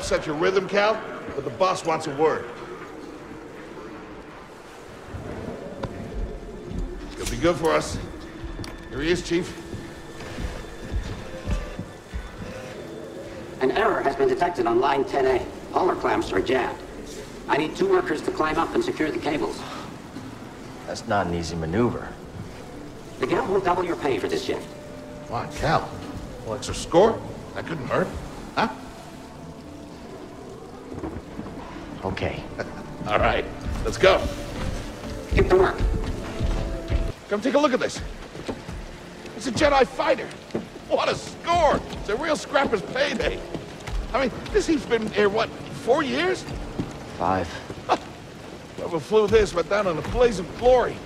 upset your rhythm, Cal, but the boss wants a word. It'll be good for us. Here he is, Chief. An error has been detected on line 10A. All our clamps are jammed. I need two workers to climb up and secure the cables. That's not an easy maneuver. The gal will double your pay for this shift. Come on, Cal. Well, extra score? That couldn't hurt. Huh? Okay. All right, let's go. Get to work. Come take a look at this. It's a Jedi fighter. What a score! It's a real scrapper's payday. I mean, this heap's been here, what, four years? Five. Whoever flew this went down in a blaze of glory.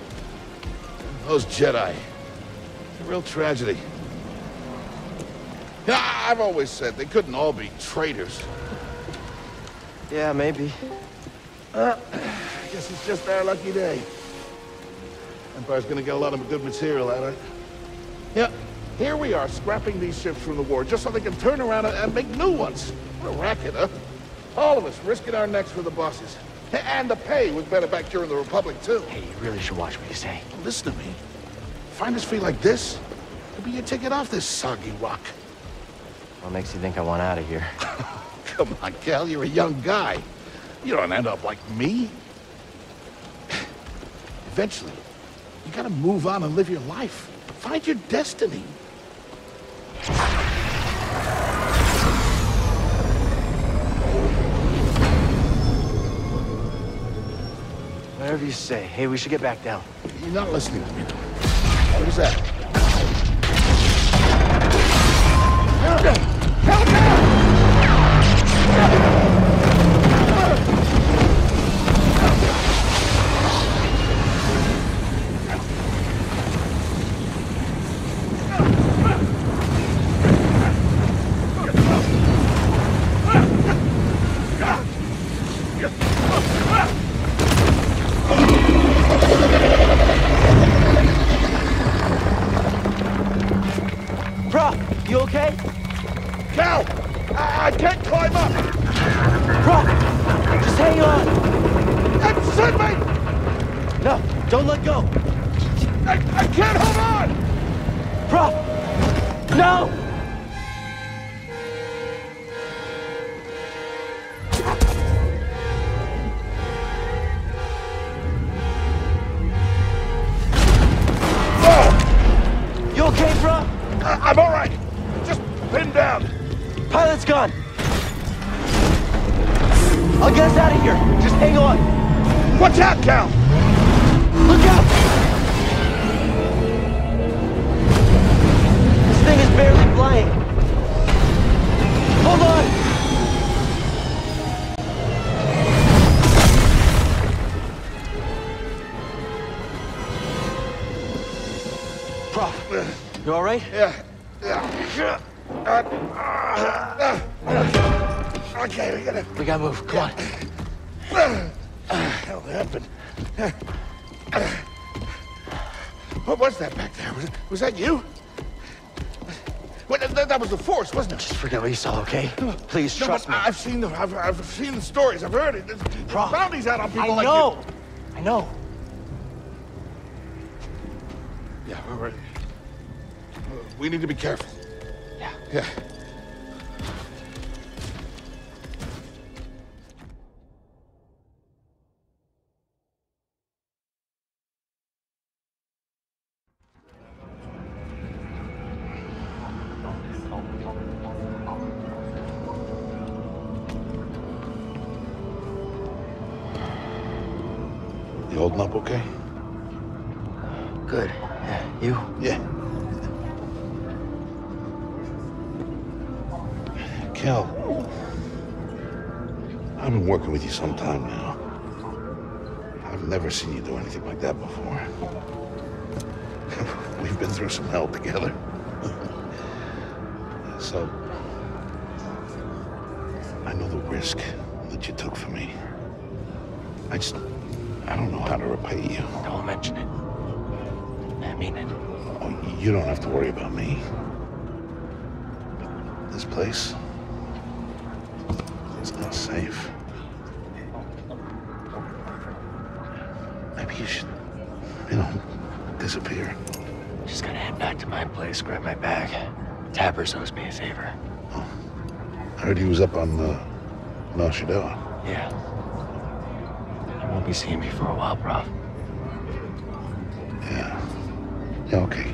Those Jedi. It's a real tragedy. Yeah, I've always said they couldn't all be traitors. Yeah, maybe. Uh, I guess it's just our lucky day. Empire's gonna get a lot of good material out of it. Yeah, here we are, scrapping these ships from the war, just so they can turn around and, and make new ones. What a racket, huh? All of us risking our necks for the bosses. And the pay was better back during the Republic, too. Hey, you really should watch what you say. Listen to me. Find us free like this, it'll be your ticket off this soggy rock. What makes you think I want out of here? Come on, Cal, you're a young guy. You don't end up like me. Eventually, you gotta move on and live your life. Find your destiny. Whatever you say. Hey, we should get back down. You're not listening to me. What is that? Help! Help! Bro, I, I'm all right. Just pinned down. Pilot's gone. I'll get us out of here. Just hang on. Watch out, Cal! Look out! This thing is barely flying. Hold on! You all right? Yeah. Okay, we gotta. We gotta move. Come on. hell happened? What was that back there? Was, was that you? Well, that, that was the Force, wasn't it? Just forget what you saw, okay? Please No, trust me. I've seen the I've, I've seen the stories. I've heard it. There's, Bro, bounties out on people I like know. I know. you. Yeah, we're, we're, we need to be careful. Yeah. Yeah. Place, It's not safe. Maybe you should, you know, disappear. Just gotta head back to my place, grab my bag. Tappers owes me a favor. Oh. I heard he was up on uh, Nar Yeah. You won't be seeing me for a while, Prauf. Yeah. Yeah. Okay,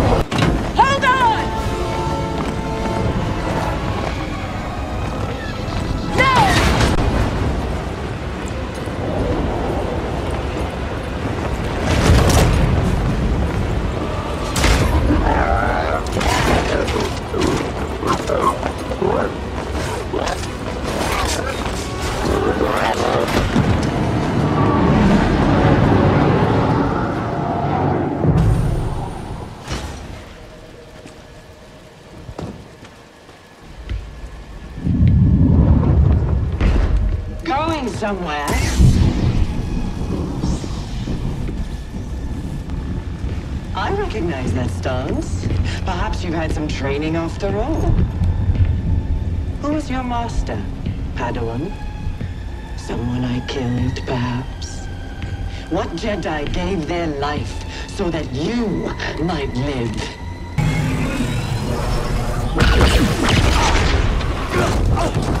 Somewhere. I recognize that stance. Perhaps you've had some training after all. Who was your master, Padawan? Someone I killed, perhaps? What Jedi gave their life so that you might live? Get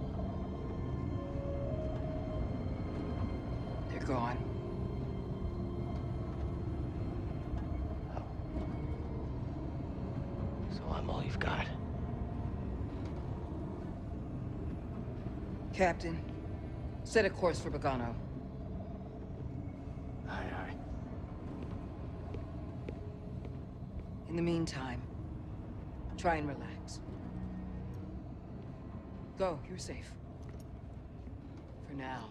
Gone. So I'm all you've got. Captain, set a course for Bogano. Aye, aye. In the meantime, try and relax. Go, you're safe. For now.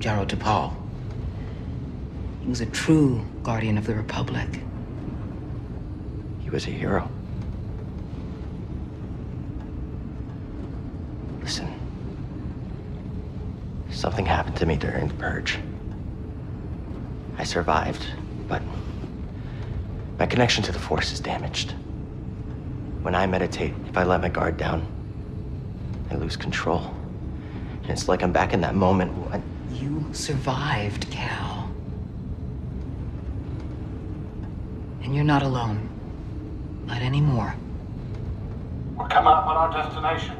Jaro Tapal. He was a true guardian of the Republic. He was a hero. Listen. Something happened to me during the purge. I survived, but my connection to the Force is damaged. When I meditate, if I let my guard down, I lose control. And it's like I'm back in that moment when you survived, Cal. And you're not alone. Not anymore. We're coming up on our destination.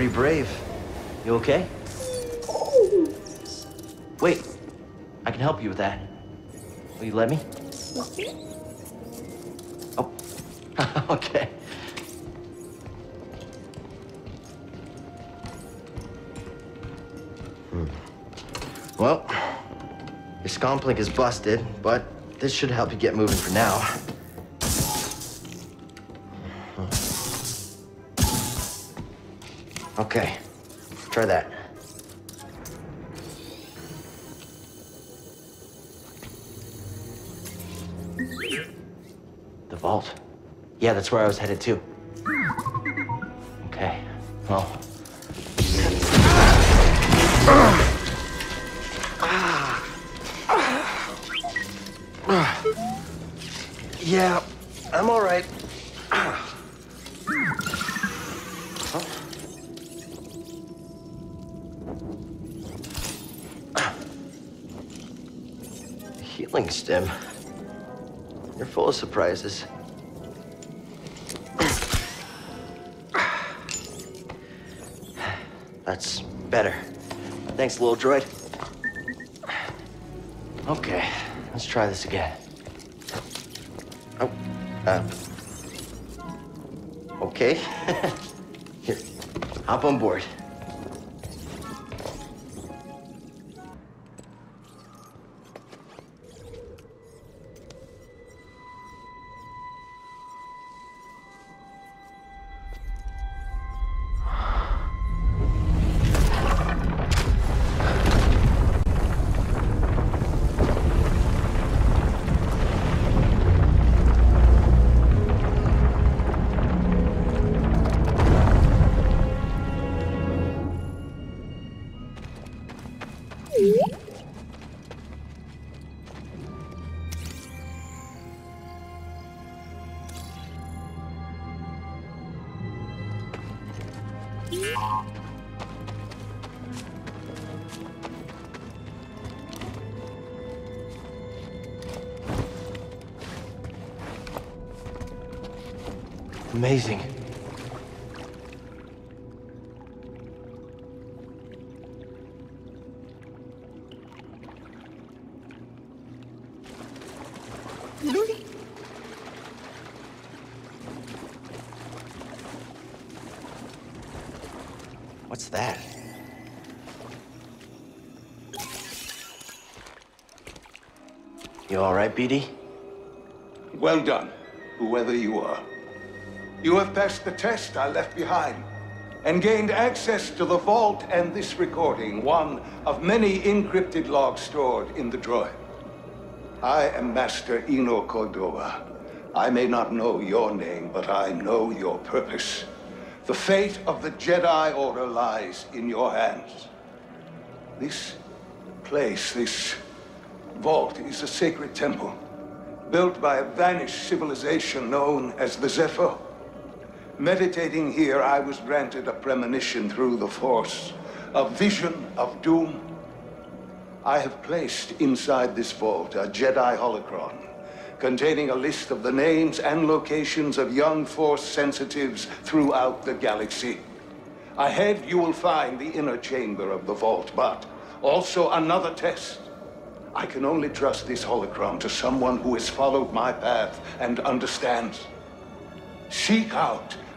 Pretty brave. You okay? Wait, I can help you with that. Will you let me? Oh, okay. Hmm. Well, your scomp link is busted, but this should help you get moving for now. Okay, try that. The vault. Yeah, that's where I was headed to. Okay, well. Yeah, I'm all right. Healing stim. You're full of surprises. That's better. Thanks, little droid. Okay, let's try this again. Oh, uh. Okay. Here, hop on board. Amazing. What's that? You all right, BD? Well done, whoever you are. You have passed the test I left behind. and gained access to the vault and this recording, one of many encrypted logs stored in the droid. I am Master Eno Cordova. I may not know your name, but I know your purpose. The fate of the Jedi Order lies in your hands. This place, this vault, is a sacred temple, built by a vanished civilization known as the Zeffo. Meditating here, I was granted a premonition through the Force, a vision of doom. I have placed inside this vault a Jedi holocron containing a list of the names and locations of young Force sensitives throughout the galaxy. Ahead, you will find the inner chamber of the vault, but also another test. I can only trust this holocron to someone who has followed my path and understands. Seek out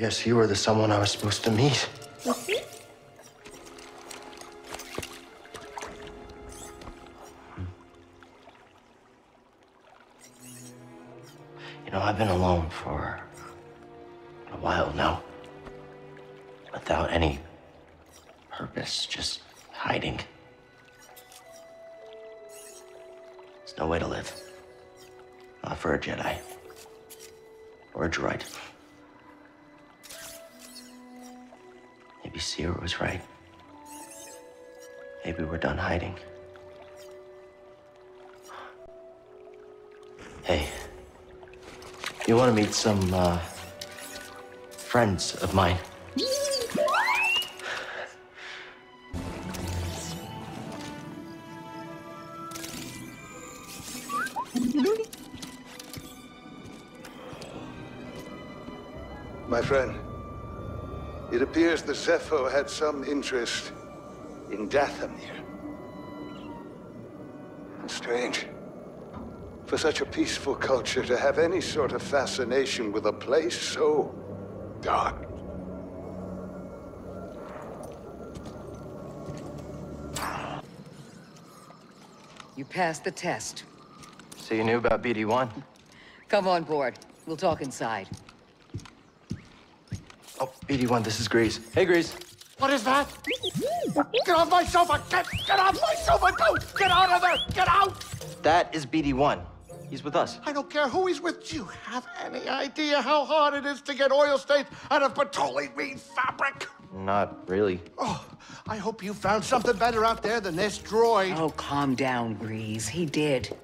Guess you were the someone I was supposed to meet. You know, I've been alone for a while now. Without any purpose, just hiding. There's no way to live. Not for a Jedi. Or a droid. Maybe Cere was right. Maybe we're done hiding. Hey, you want to meet some, uh, friends of mine? My friend, it appears the Zeffo had some interest in Dathomir. Strange. For such a peaceful culture to have any sort of fascination with a place so dark. You passed the test. So you knew about BD-1? Come on board. We'll talk inside. Oh, BD-1, this is Greez. Hey, Greez. What is that? Get off my sofa! Get, get off my sofa! Don't! Get out of there! Get out! That is BD-1. He's with us. I don't care who he's with. Do you have any idea how hard it is to get oil stains out of petroleum fabric? Not really. Oh, I hope you found something better out there than this droid. Oh, calm down, Greez. He did.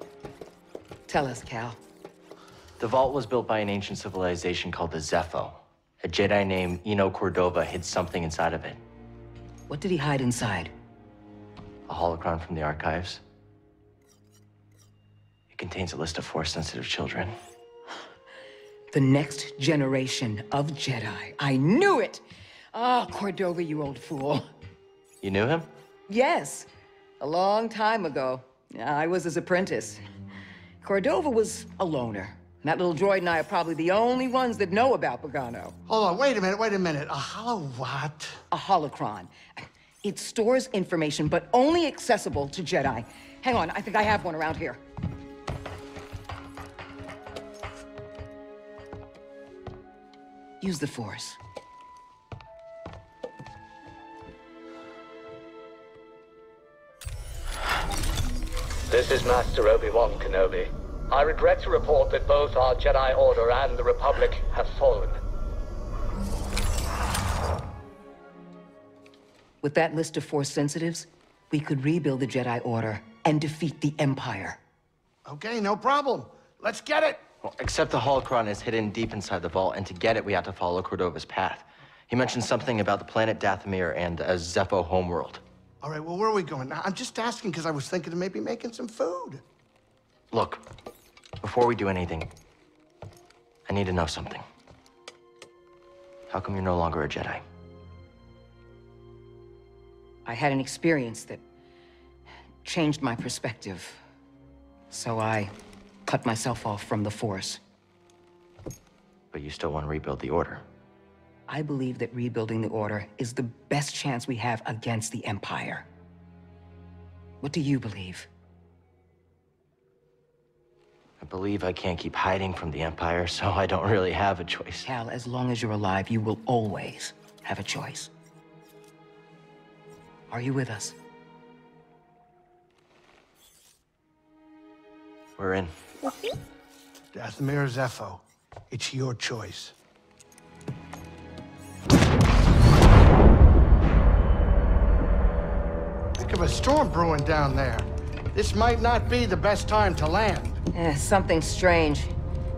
Tell us, Cal. The vault was built by an ancient civilization called the Zeffo. A Jedi named Eno Cordova hid something inside of it. What did he hide inside? A holocron from the archives. It contains a list of Force-sensitive children. The next generation of Jedi. I knew it! Ah, Cordova, you old fool. You knew him? Yes, a long time ago. I was his apprentice. Cordova was a loner. That little droid and I are probably the only ones that know about Bogano. Hold on, wait a minute, wait a minute. A hollow what? A holocron. It stores information, but only accessible to Jedi. Hang on, I think I have one around here. Use the Force. This is Master Obi-Wan Kenobi. I regret to report that both our Jedi Order and the Republic have fallen. With that list of Force sensitives, we could rebuild the Jedi Order and defeat the Empire. Okay, no problem. Let's get it. Well, except the holocron is hidden deep inside the vault, and to get it, we have to follow Cordova's path. He mentioned something about the planet Dathomir and a Zeffo homeworld. All right, well, where are we going? Now, I'm just asking because I was thinking of maybe making some food. Look, before we do anything, I need to know something. How come you're no longer a Jedi? I had an experience that changed my perspective. So I cut myself off from the Force. But you still want to rebuild the Order. I believe that rebuilding the Order is the best chance we have against the Empire. What do you believe? I believe I can't keep hiding from the Empire, so I don't really have a choice. Cal, as long as you're alive, you will always have a choice. Are you with us? We're in. Dathomir Zeffo, it's your choice. Think of a storm brewing down there. This might not be the best time to land. Eh, something strange.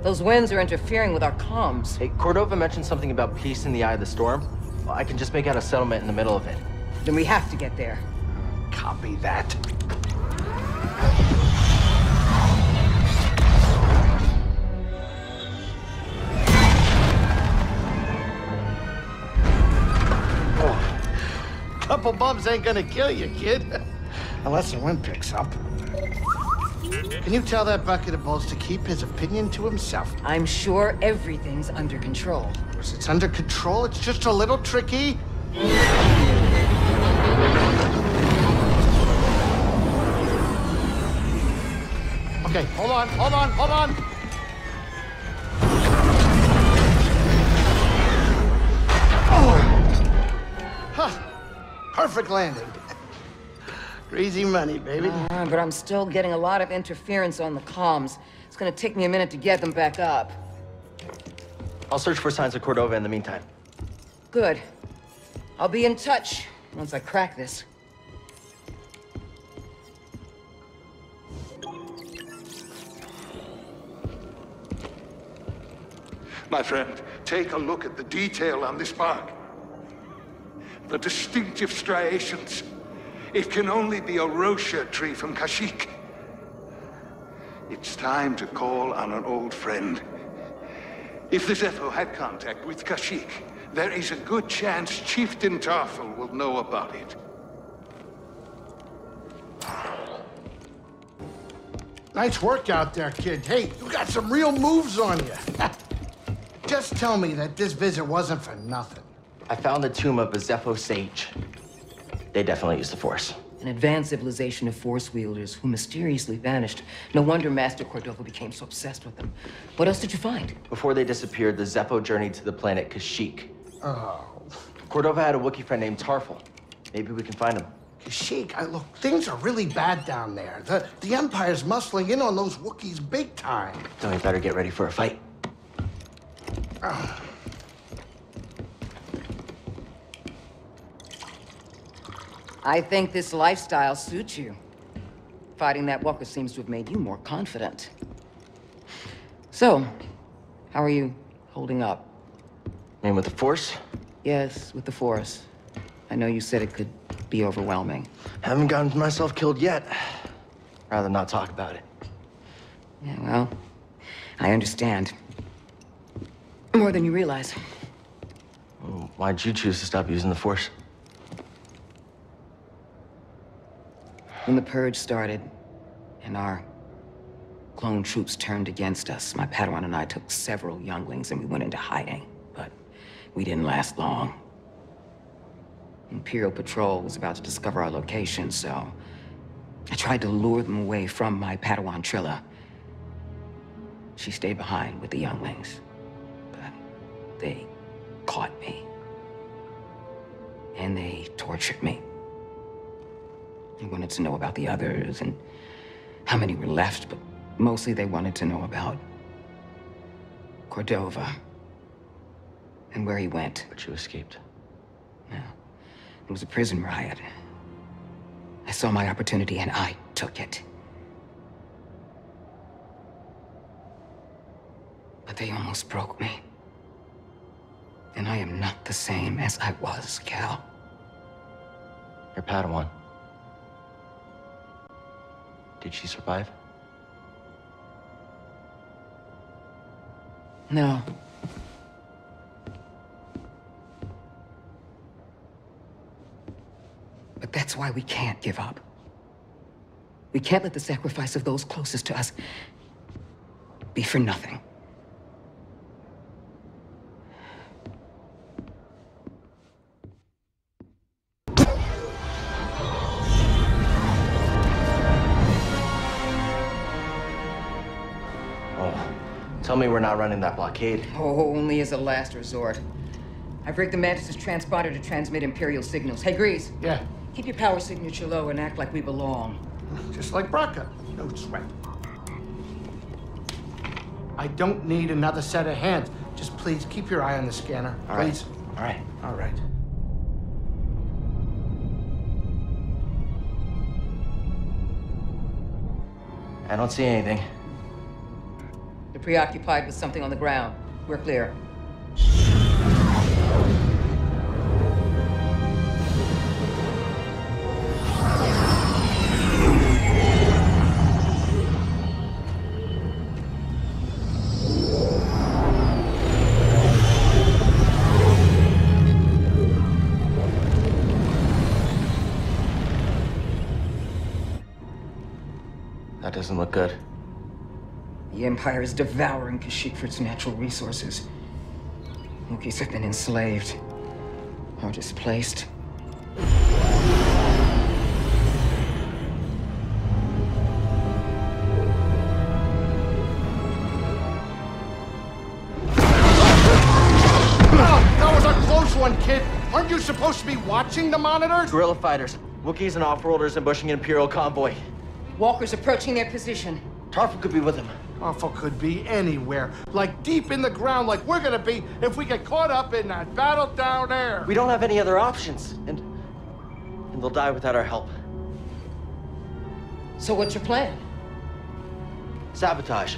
Those winds are interfering with our comms. Hey, Cordova mentioned something about peace in the eye of the storm. Well, I can just make out a settlement in the middle of it. Then we have to get there. Copy that. Oh, couple bumps ain't gonna kill you, kid. Unless the wind picks up. Can you tell that bucket of balls to keep his opinion to himself? I'm sure everything's under control. Of course, it's under control. It's just a little tricky. Okay, hold on, hold on, hold on. Oh. Huh. Perfect landing. Greasy money, baby. Uh, but I'm still getting a lot of interference on the comms. It's gonna take me a minute to get them back up. I'll search for signs of Cordova in the meantime. Good. I'll be in touch once I crack this. My friend, take a look at the detail on this bark. The distinctive striations. It can only be a wroshyr tree from Kashyyyk. It's time to call on an old friend. If the Zeffo had contact with Kashyyyk, there is a good chance Chieftain Tarfful will know about it. Nice work out there, kid. Hey, you got some real moves on you. Just tell me that this visit wasn't for nothing. I found the tomb of a Zeffo sage. They definitely used the Force. An advanced civilization of Force wielders who mysteriously vanished. No wonder Master Cordova became so obsessed with them. What else did you find? Before they disappeared, the Zeffo journeyed to the planet Kashyyyk. Oh. Cordova had a Wookiee friend named Tarfful. Maybe we can find him. Kashyyyk, I look, things are really bad down there. The, the Empire's muscling in on those Wookiees big time. Then we better get ready for a fight. Ah. I think this lifestyle suits you. Fighting that walker seems to have made you more confident. So, how are you holding up? And with the Force? Yes, with the Force. I know you said it could be overwhelming. Haven't gotten myself killed yet. Rather not talk about it. Yeah, well, I understand. More than you realize. Why'd you choose to stop using the Force? When the Purge started, and our clone troops turned against us, my Padawan and I took several younglings and we went into hiding. But we didn't last long. Imperial Patrol was about to discover our location, so I tried to lure them away from my Padawan Trilla. She stayed behind with the younglings, but they caught me. And they tortured me. They wanted to know about the others and how many were left, but mostly they wanted to know about Cordova and where he went. But you escaped. Yeah. It was a prison riot. I saw my opportunity and I took it. But they almost broke me. And I am not the same as I was, Cal. You're Padawan. Did she survive? No. But that's why we can't give up. We can't let the sacrifice of those closest to us be for nothing. Tell me we're not running that blockade. Oh, only as a last resort. I've rigged the Mantis' transponder to transmit Imperial signals. Hey, Greez. Yeah, Keep your power signature low and act like we belong. just like Bracca. No sweat. I don't need another set of hands. Just please keep your eye on the scanner. All right. please. All right. All right. I don't see anything. Preoccupied with something on the ground. We're clear. That doesn't look good. The Empire is devouring Kashyyyk for its natural resources. Wookiees have been enslaved. Or displaced. That was a close one, kid. Aren't you supposed to be watching the monitors? Guerrilla fighters, Wookiees and off-worlders ambushing an Imperial convoy. Walkers approaching their position. Tarfful could be with them. Awful could be anywhere. Like deep in the ground, like we're gonna be if we get caught up in that battle down there. We don't have any other options, and and they'll die without our help. So what's your plan? Sabotage.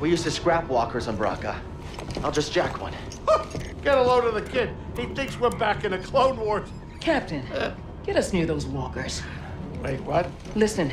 We used to scrap walkers on Bracca. I'll just jack one. Get a load of the kid. He thinks we're back in the Clone Wars. Captain, eh. get us near those walkers. Wait, what? Listen,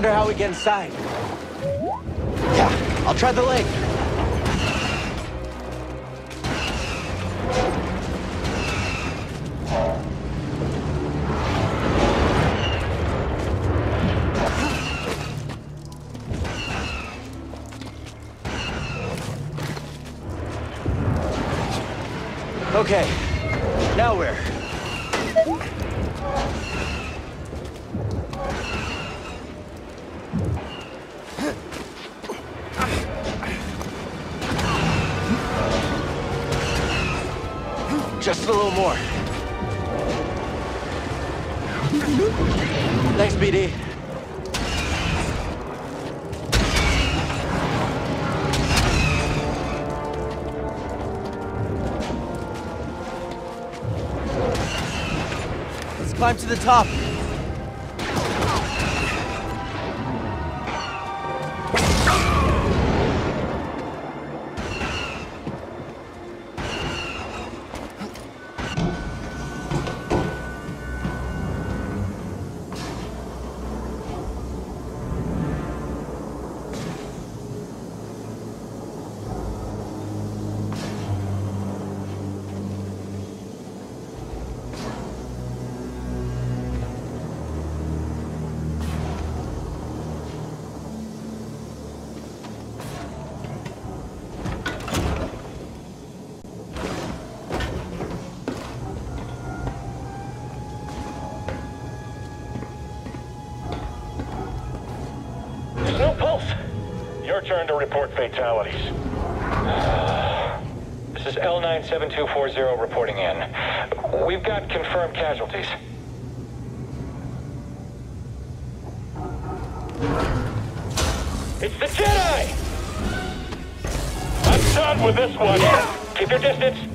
I wonder how we get inside. Yeah, I'll try the leg. Just a little more. Thanks, BD. Let's climb to the top. Fatalities. This is L97240 reporting in. We've got confirmed casualties. It's the Jedi! I'm done with this one. Keep your distance.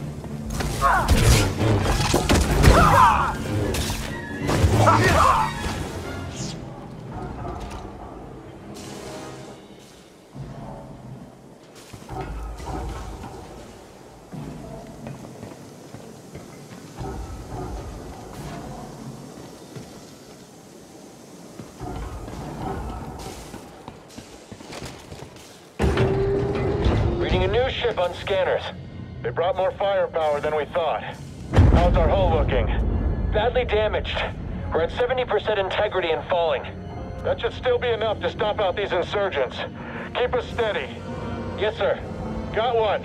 Damaged. We're at 70% integrity and falling. That should still be enough to stop out these insurgents. Keep us steady. Yes, sir. Got one.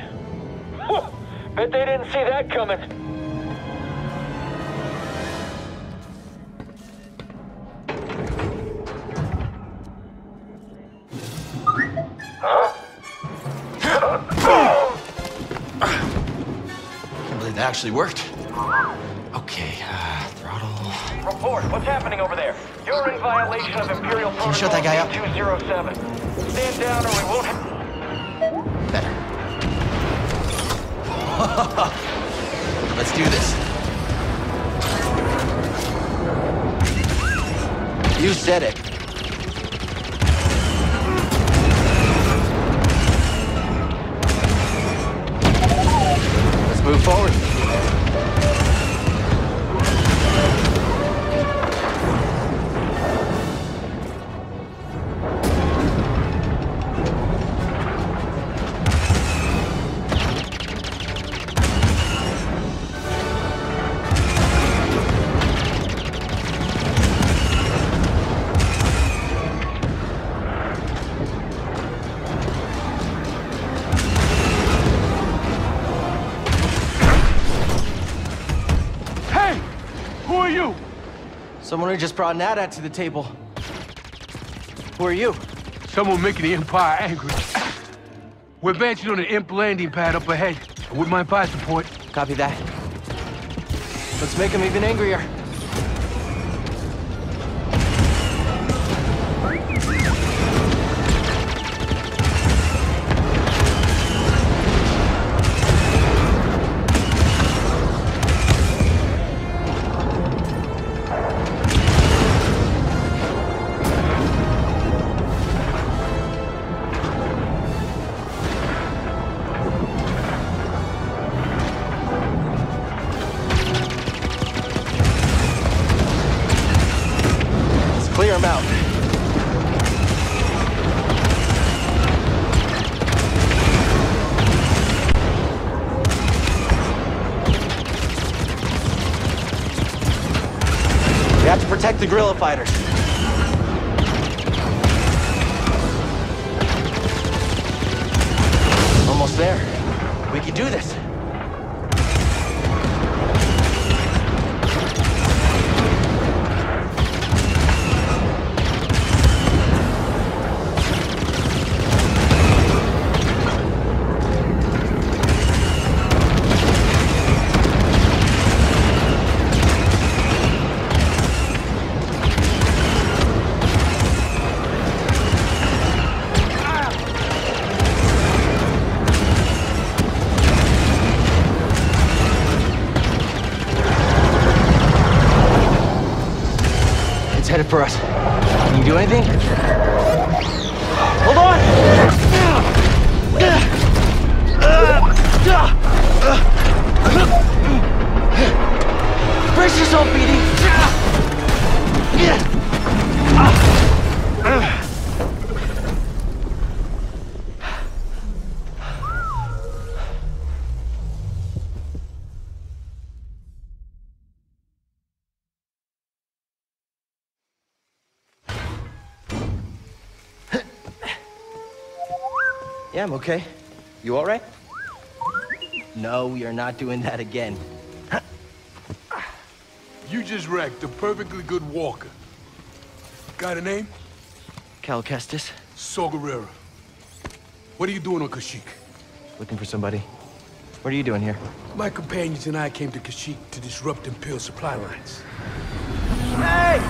Whew. Bet they didn't see that coming. i can't believe that actually worked. Of you shut that guy up? 207. Stand down or we won't... Better. Let's do this. You said it. Someone who just brought an AT-AT to the table. Who are you? Someone making the Empire angry. We're advancing on an imp landing pad up ahead. With my fire support. Copy that. Let's make him even angrier. Fighters. I'm okay. You all right? No, we are not doing that again. You just wrecked a perfectly good walker. Got a name? Cal Kestis? Saw Gerrera. What are you doing on Kashyyyk? Looking for somebody. What are you doing here? My companions and I came to Kashyyyk to disrupt Imperial supply lines. Hey!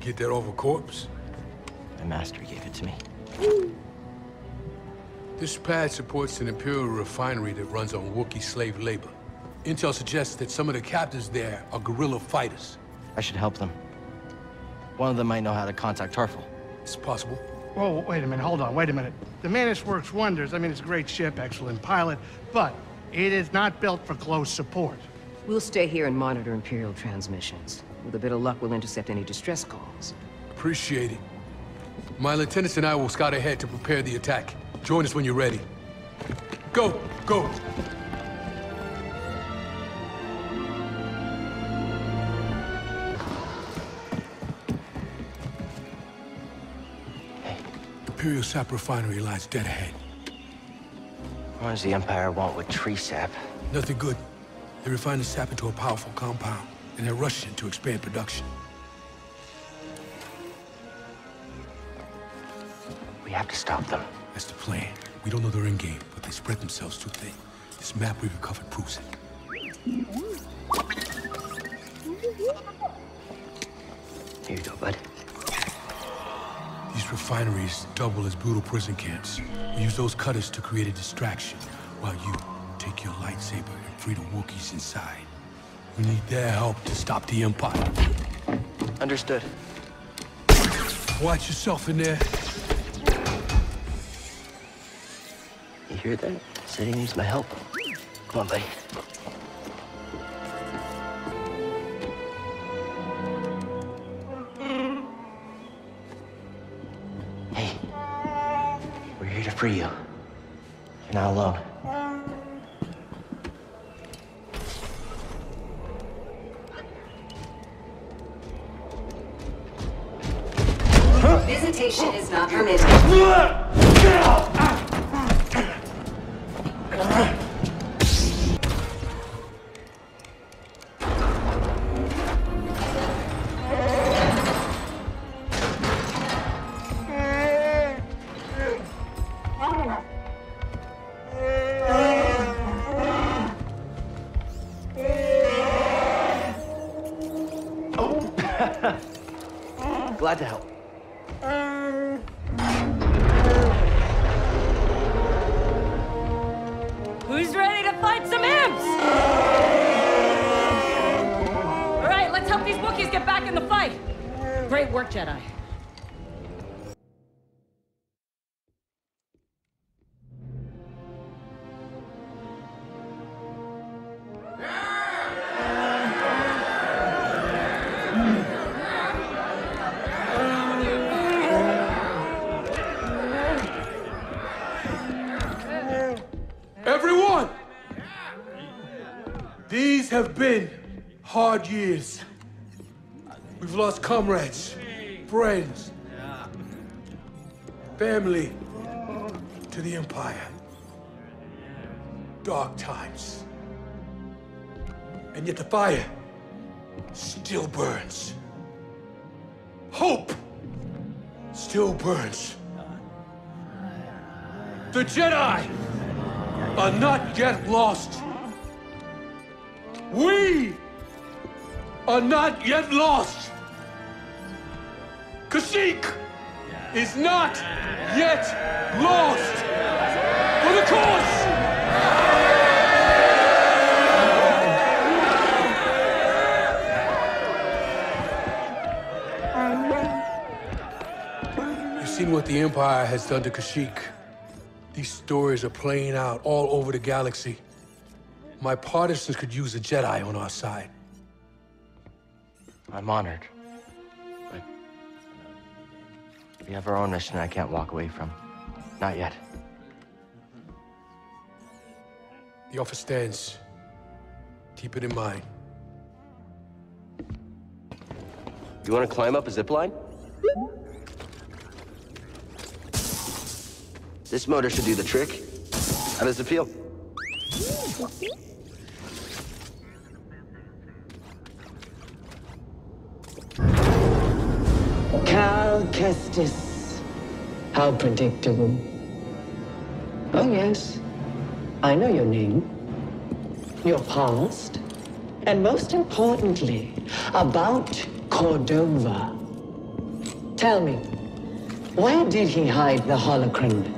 You get that off a corpse? My master gave it to me. This pad supports an Imperial refinery that runs on Wookiee slave labor. Intel suggests that some of the captives there are guerrilla fighters. I should help them. One of them might know how to contact Tarfful. It's possible. Whoa, wait a minute, hold on, wait a minute. The Mantis works wonders. I mean, it's a great ship, excellent pilot, but it is not built for close support. We'll stay here and monitor Imperial transmissions. With a bit of luck, we'll intercept any distress calls. Appreciate it. My lieutenants and I will scout ahead to prepare the attack. Join us when you're ready. Go, go. Imperial sap refinery lies dead ahead. What does the Empire want with tree sap? Nothing good. They refine the sap into a powerful compound, and they're rushing to expand production. We have to stop them. That's the plan. We don't know their end game, but they spread themselves too thin. This map we recovered proves it. Here you go, bud. These refineries double as brutal prison camps. We use those cutters to create a distraction, while you take your lightsaber and free the Wookiees inside. We need their help to stop the Empire. Understood. Watch yourself in there. You hear that? Said he needs my help. Come on, buddy. Hey. We're here to free you. You're not alone. Fire still burns. Hope still burns. The Jedi are not yet lost. We are not yet lost. Kashyyyk is not yet lost. For the cause! Seen what the Empire has done to Kashyyyk. These stories are playing out all over the galaxy. My partisans could use a Jedi on our side. I'm honored. But we have our own mission I can't walk away from. Not yet. The offer stands. Keep it in mind. You want to climb up a zip line? This motor should do the trick. How does it feel? Cal Kestis. How predictable. Oh, yes. I know your name, your past, and most importantly, about Cordova. Tell me, where did he hide the holocron?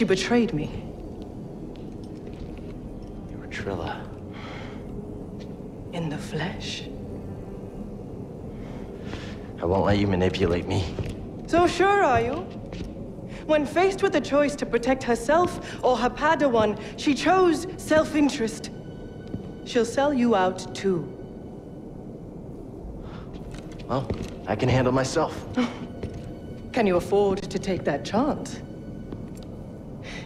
she betrayed me. You were Trilla. In the flesh. I won't let you manipulate me. So sure are you? When faced with a choice to protect herself or her Padawan, she chose self-interest. She'll sell you out too. Well, I can handle myself. Can you afford to take that chance?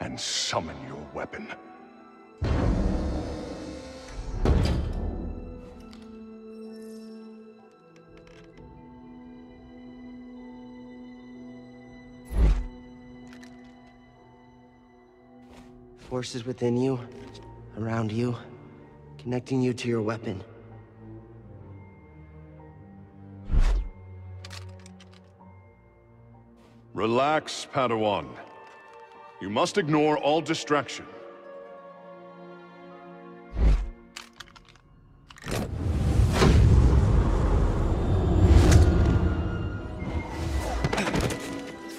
and summon your weapon. Forces within you, around you, connecting you to your weapon. Relax, Padawan. You must ignore all distraction.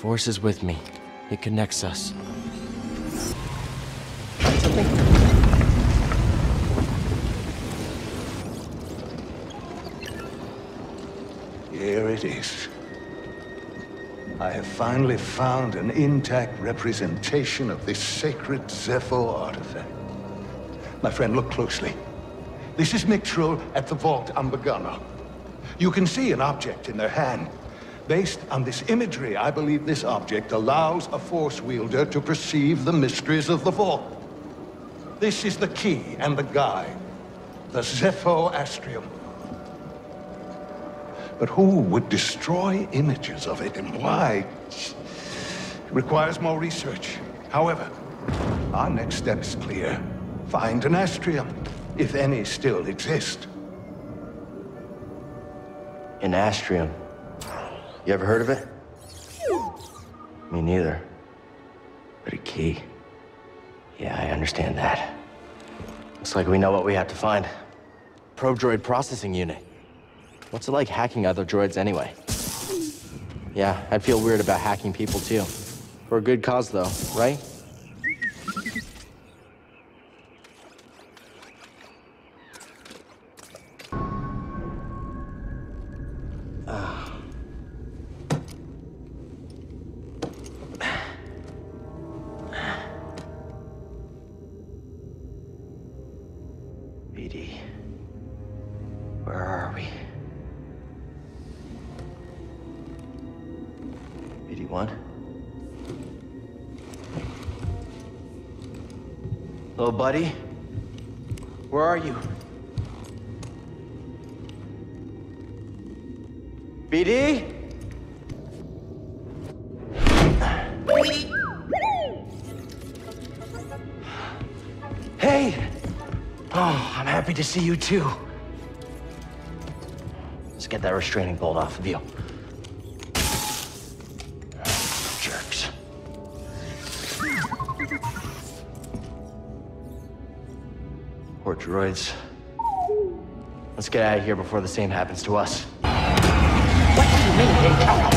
Force is with me. It connects us. Here it is. I have finally found an intact representation of this sacred Zeffo artifact. My friend, look closely. This is Mixtro at the Vault on Bogano. You can see an object in their hand. Based on this imagery, I believe this object allows a Force wielder to perceive the mysteries of the Vault. This is the key and the guide. The Zeffo Astrium. But who would destroy images of it and why? It requires more research. However, our next step is clear. Find an Astrium, if any still exist. An Astrium. You ever heard of it? Me neither. But a key. Yeah, I understand that. Looks like we know what we have to find. Probe droid processing unit. What's it like hacking other droids anyway? Yeah, I'd feel weird about hacking people too. For a good cause though, right? Buddy? Where are you? BD? Hey! Oh, I'm happy to see you too. Let's get that restraining bolt off of you. Droids. Let's get out of here before the same happens to us. What do you mean, It's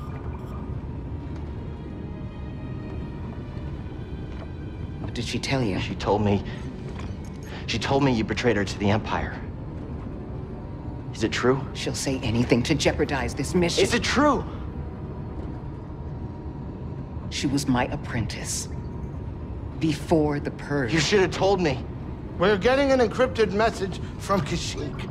What did she tell you? She told me. She told me you betrayed her to the Empire. Is it true? She'll say anything to jeopardize this mission. Is it true? She was my apprentice. Before the purge. You should have told me. We're getting an encrypted message from Kashyyyk.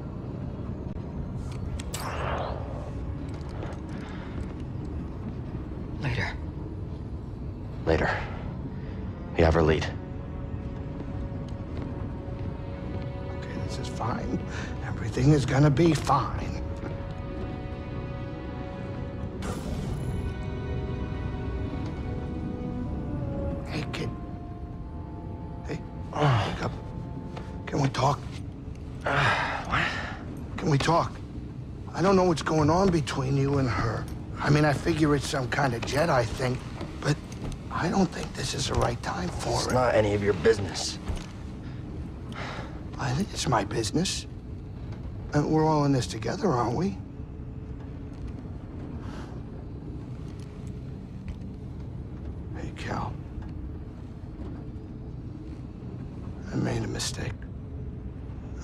Is gonna be fine. Hey, kid. Hey, wake up. Can we talk? what? Can we talk? I don't know what's going on between you and her. I mean, I figure it's some kind of Jedi thing, but I don't think this is the right time for It's it. It's not any of your business. I think it's my business. And we're all in this together, aren't we? Hey, Cal.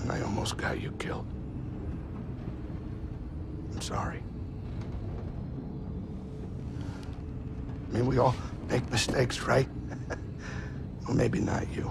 and I almost got you killed. I'm sorry. I mean, we all make mistakes, right? well, maybe not you.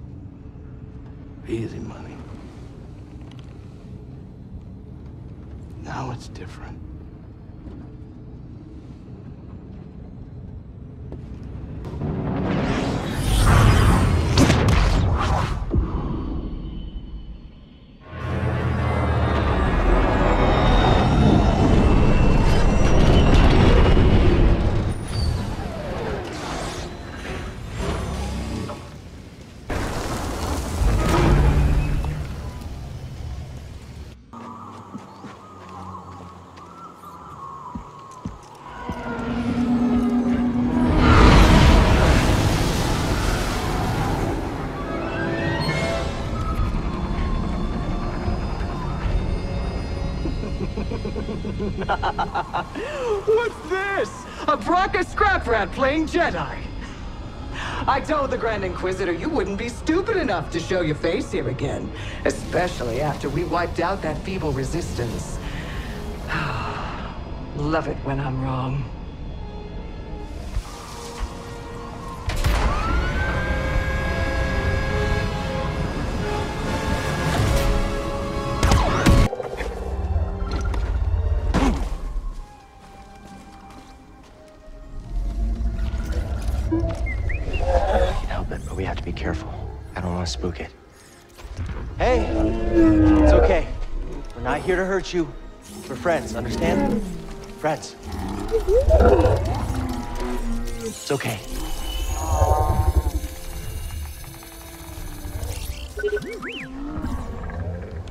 Easy money. Now it's different. Playing Jedi. I told the Grand Inquisitor you wouldn't be stupid enough to show your face here again. Especially after we wiped out that feeble resistance. Love it when I'm wrong. You. We're friends, understand? Friends. It's okay.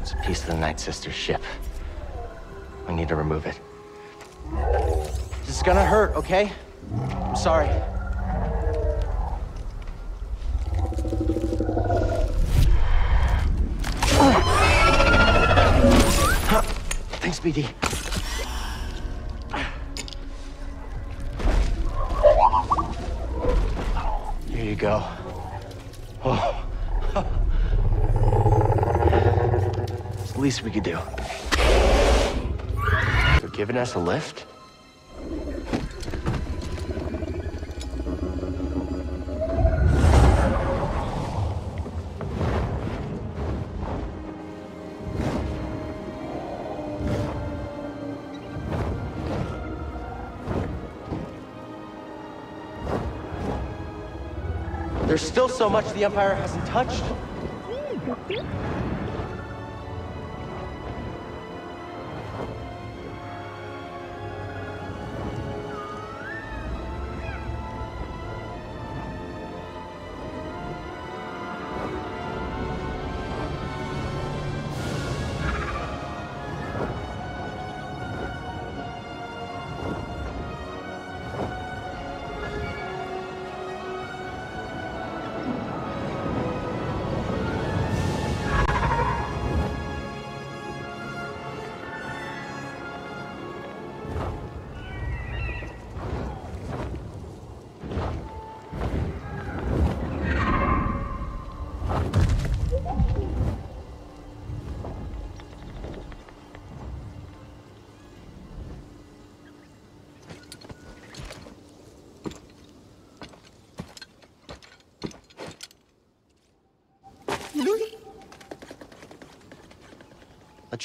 It's a piece of the Night Sister's ship. We need to remove it. This is gonna hurt, okay? I'm sorry. Thanks, BD. Here you go. Oh. It's the least we could do. For giving us a lift? So much the Empire hasn't touched.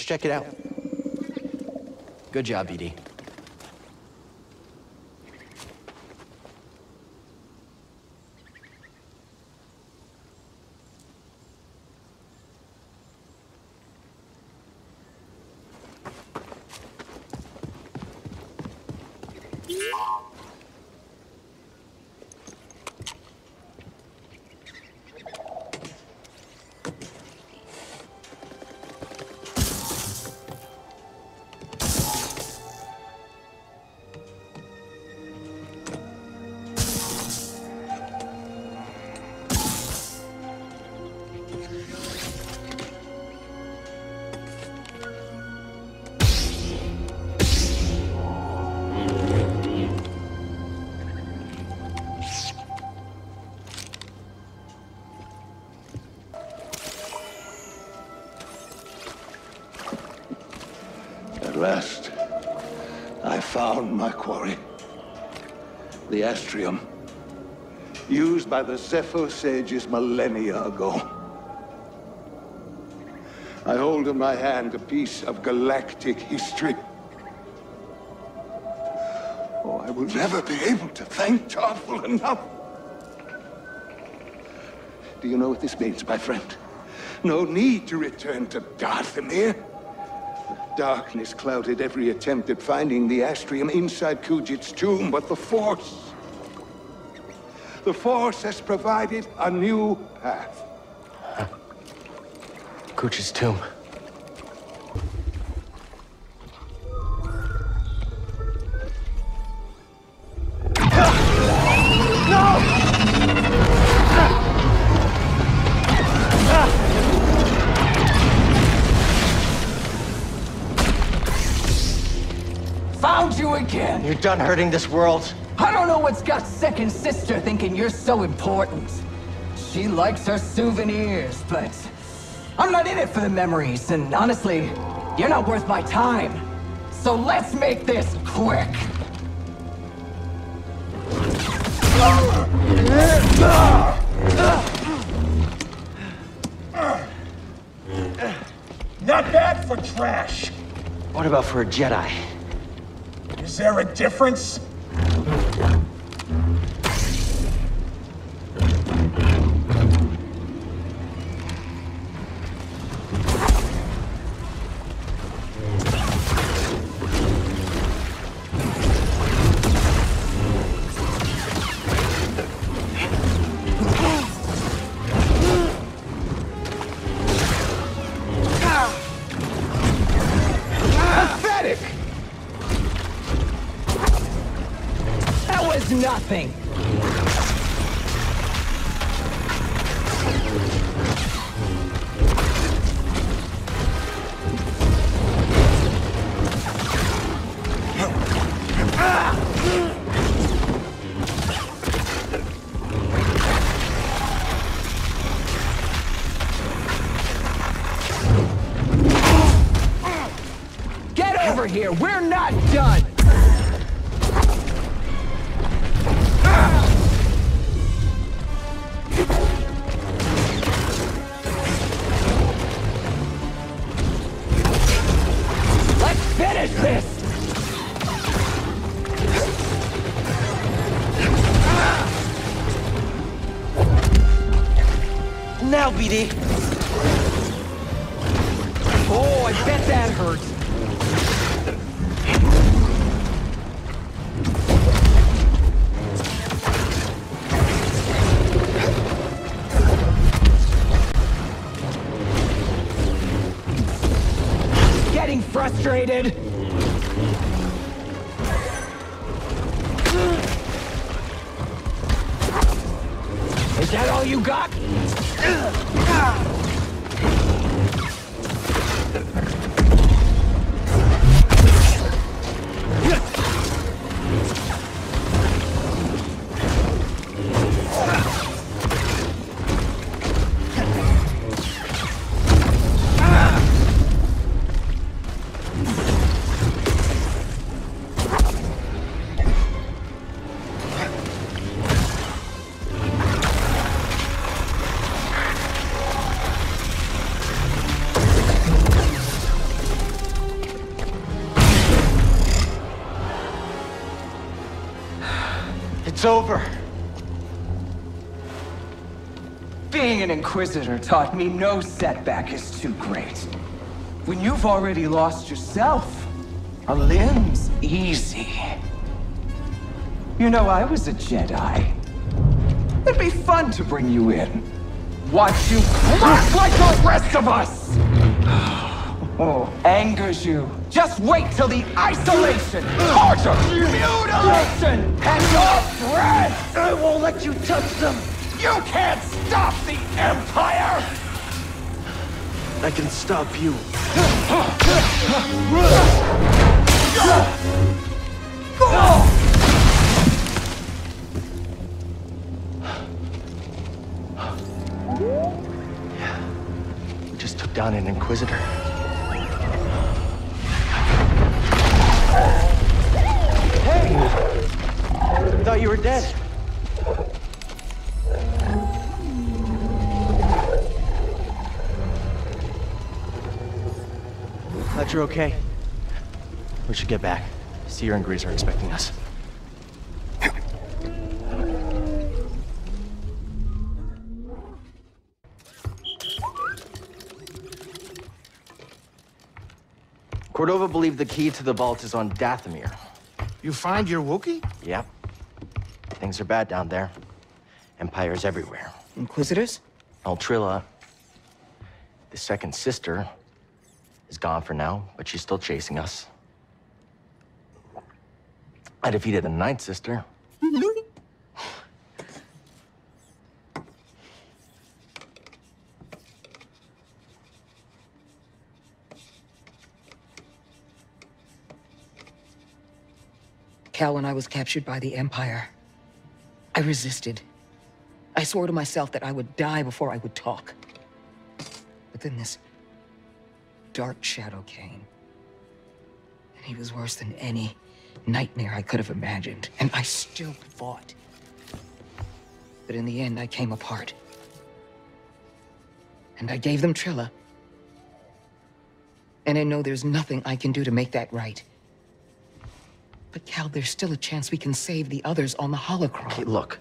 Check it out. Good job, BD. The Astrium, used by the Zeffo sages millennia ago. I hold in my hand a piece of galactic history. Oh, I will never be able to thank Tarfful enough. Do you know what this means, my friend? No need to return to Dathomir. Darkness clouded every attempt at finding the Astrium inside Kujet's tomb, but the Force... The Force has provided a new path. Kuch's tomb. Found you again! You're done hurting this world. I don't know what's got second sister thinking you're so important. She likes her souvenirs, but I'm not in it for the memories, and honestly, you're not worth my time. So let's make this quick. Not bad for trash. What about for a Jedi? Is there a difference? Yeah. Frustrated. Over. Being an Inquisitor taught me no setback is too great. When you've already lost yourself, a limb's easy. You know, I was a Jedi. It'd be fun to bring you in. Watch you crack like the rest of us! Oh, angers you. Just wait till the isolation, torture, mutilation, and your breath! I won't let you touch them. You can't stop the Empire! I can stop you. We just took down an Inquisitor. Hey! I thought you were dead. Glad you're okay. We should get back. Cere and Greez are expecting us. Cordova believed the key to the vault is on Dathomir. You find your Wookiee? Yep. Things are bad down there. Empires everywhere. Inquisitors? Altrilla, the second sister, is gone for now, but she's still chasing us. I defeated the ninth sister. Cal, when I was captured by the Empire, I resisted. I swore to myself that I would die before I would talk. But then this dark shadow came. And he was worse than any nightmare I could have imagined. And I still fought. But in the end, I came apart. And I gave them Trilla. And I know there's nothing I can do to make that right. But Cal, there's still a chance we can save the others on the holocron. Okay, look.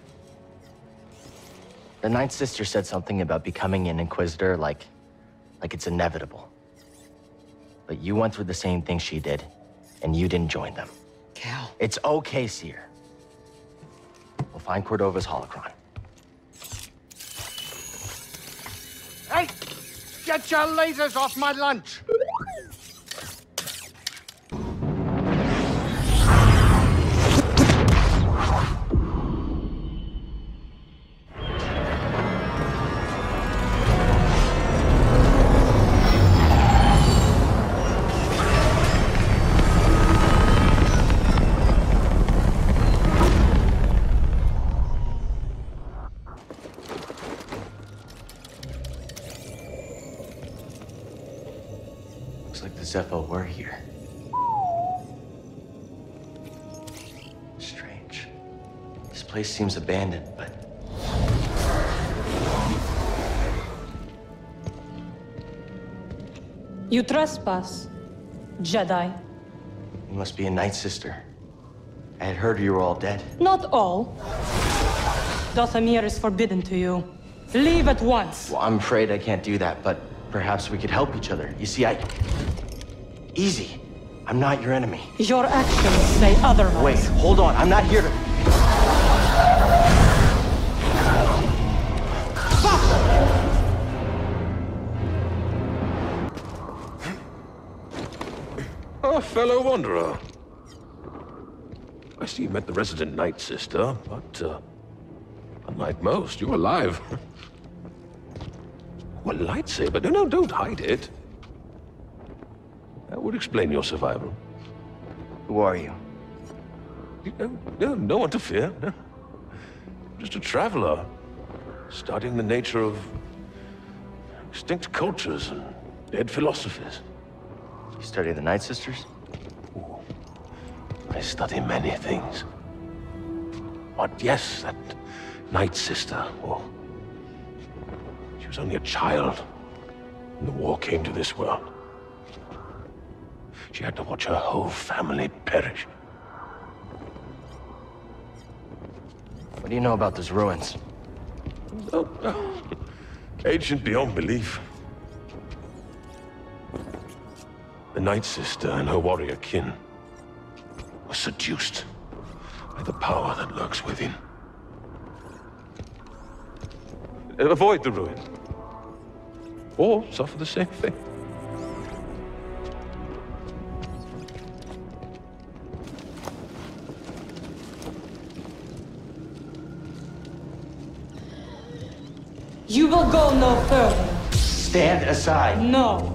The ninth sister said something about becoming an Inquisitor like... like it's inevitable. But you went through the same thing she did, and you didn't join them. Cal. It's okay, Cere. We'll find Cordova's holocron. Hey! Get your lasers off my lunch! Seems abandoned, but You trespass, Jedi. you must be a Night Sister. I had heard you were all dead. Not all. Dathomir is forbidden to you. Leave at once. Well, I'm afraid I can't do that, but perhaps we could help each other. You see, I... Easy. I'm not your enemy. Your actions say otherwise. Wait, hold on. I'm not here to... Fellow wanderer. I see you met the resident Night Sister, but, uh, unlike most, you're alive. Well, lightsaber? No, no, don't hide it. That would explain your survival. Who are you? No, no, no one to fear. No. Just a traveler, studying the nature of extinct cultures and dead philosophies. You study the Night Sisters? I study many things. But yes, that Night Sister, well, she was only a child when the war came to this world. She had to watch her whole family perish. What do you know about those ruins? Oh, oh. Ancient beyond belief. The Night Sister and her warrior kin were seduced by the power that lurks within. Avoid the ruin. Or suffer the same fate. You will go no further. stand aside. No.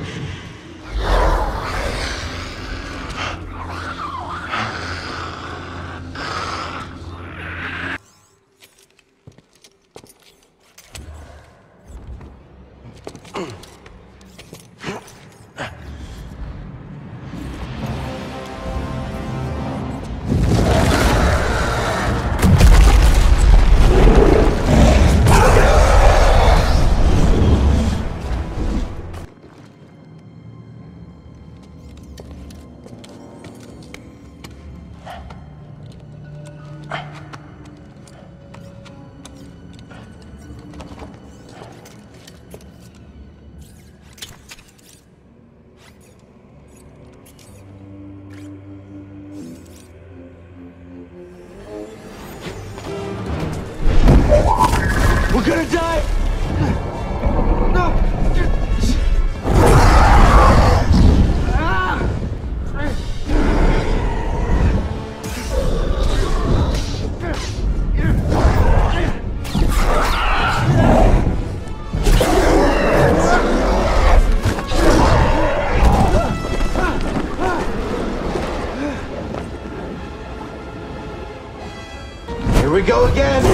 Go again.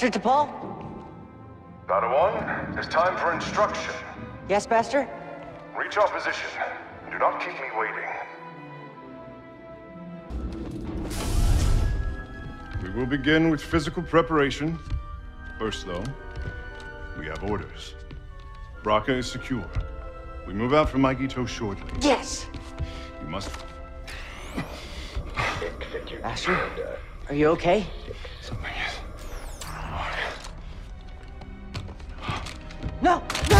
Master Tapal? Padawan, it's time for instruction. Yes, Master? Reach our position. Do not keep me waiting. We will begin with physical preparation. First, though, we have orders. Bracca is secure. We move out from Magito shortly. Yes! You must Master? Are you okay? No! No!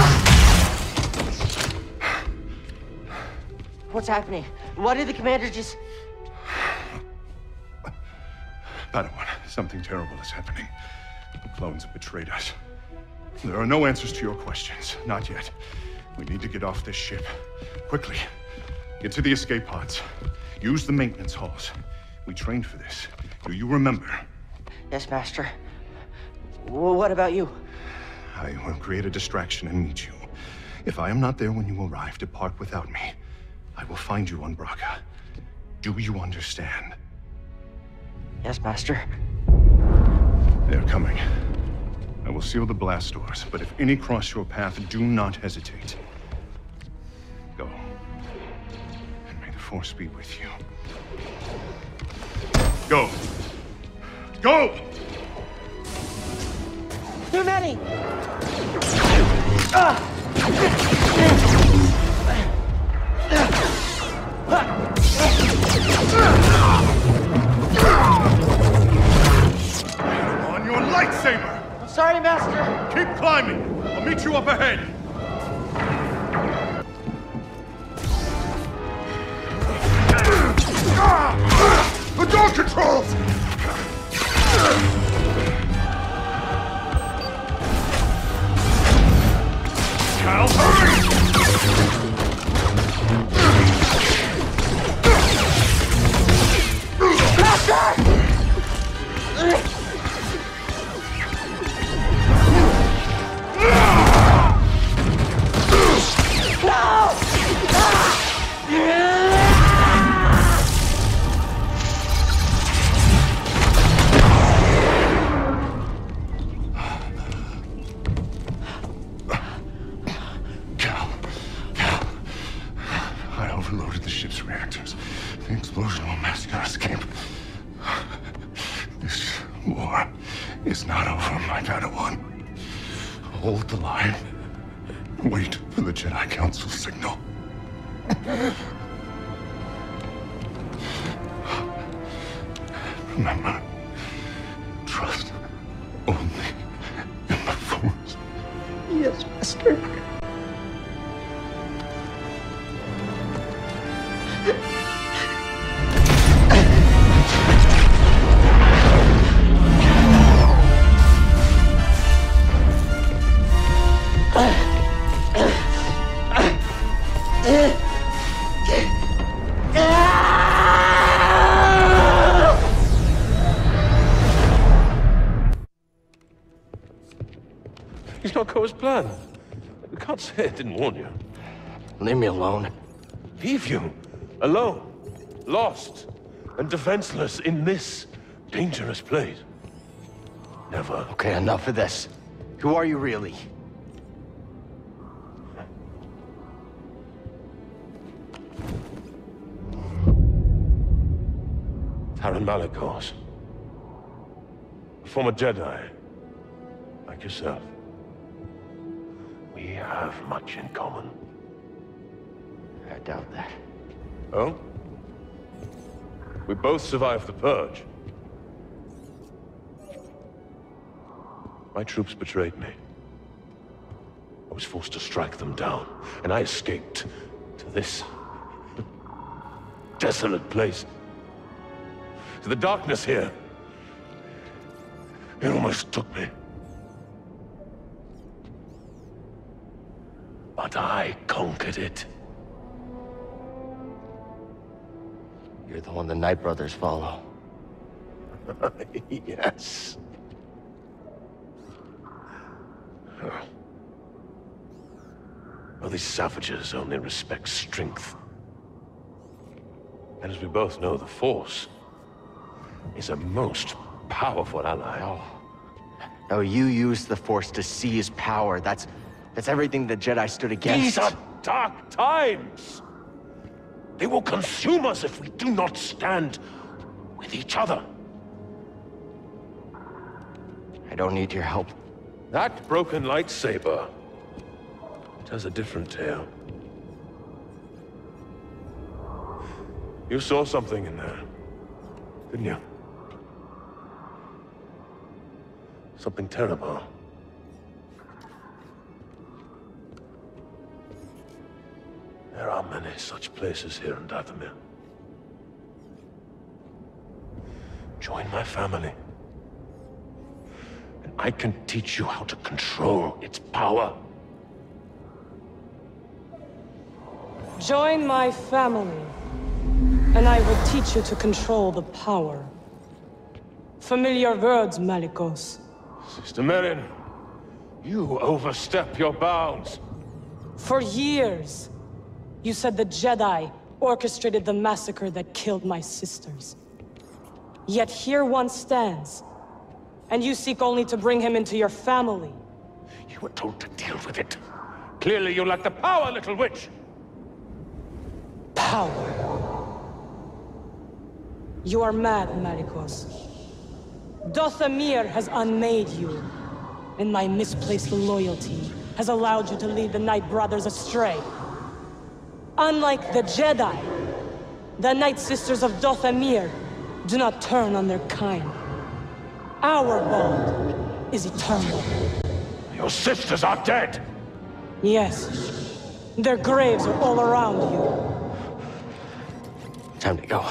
What's happening? Why did the commander just... Padawan, something terrible is happening. The clones have betrayed us. There are no answers to your questions. Not yet. We need to get off this ship. Quickly. Get to the escape pods. Use the maintenance halls. We trained for this. Do you remember? Yes, Master. Well, what about you? I will create a distraction and meet you. If I am not there when you arrive, depart without me. I will find you on Bracca. Do you understand? Yes, Master. They're coming. I will seal the blast doors, but if any cross your path, do not hesitate. Go. And may the Force be with you. Go! Go! Too many! On your lightsaber! I'm sorry, Master. Keep climbing! I'll meet you up ahead! The door controls! Cal, hurry! Cal, escape. This war is not over, my Padawan. Hold the line. Wait for the Jedi Council signal. Remember, trust only in the Force. Yes, Master. You I didn't warn you. Leave me alone. Leave you? Alone? Lost? And defenseless in this dangerous place? Never. Okay, enough of this. Who are you really? Taron Malicos. A former Jedi. Like yourself. We have much in common. I doubt that. Oh? We both survived the Purge. My troops betrayed me. I was forced to strike them down, and I escaped to this desolate place. To the darkness here. It almost took me. But I conquered it. You're the one the Night Brothers follow. yes. Well, these savages only respect strength. And as we both know, the Force is a most powerful ally. Oh. No, you used the Force to seize power. That's... that's everything the Jedi stood against. These are dark times. They will consume us if we do not stand with each other. I don't need your help. That broken lightsaber tells a different tale. You saw something in there, didn't you? Something terrible. There are many such places here in Dathomir. Join my family. And I can teach you how to control its power. Join my family, and I will teach you to control the power. Familiar words, Malicos. Sister Merrin, you overstep your bounds. For years, you said the Jedi orchestrated the massacre that killed my sisters. Yet here one stands. And you seek only to bring him into your family. You were told to deal with it. Clearly you lack the power, little witch! Power. You are mad, Malicos. Dathomir has unmade you, and my misplaced loyalty has allowed you to lead the Night Brothers astray. Unlike the Jedi, the Night Sisters of Dathomir do not turn on their kind. Our bond is eternal. Your sisters are dead! Yes. Their graves are all around you. Time to go.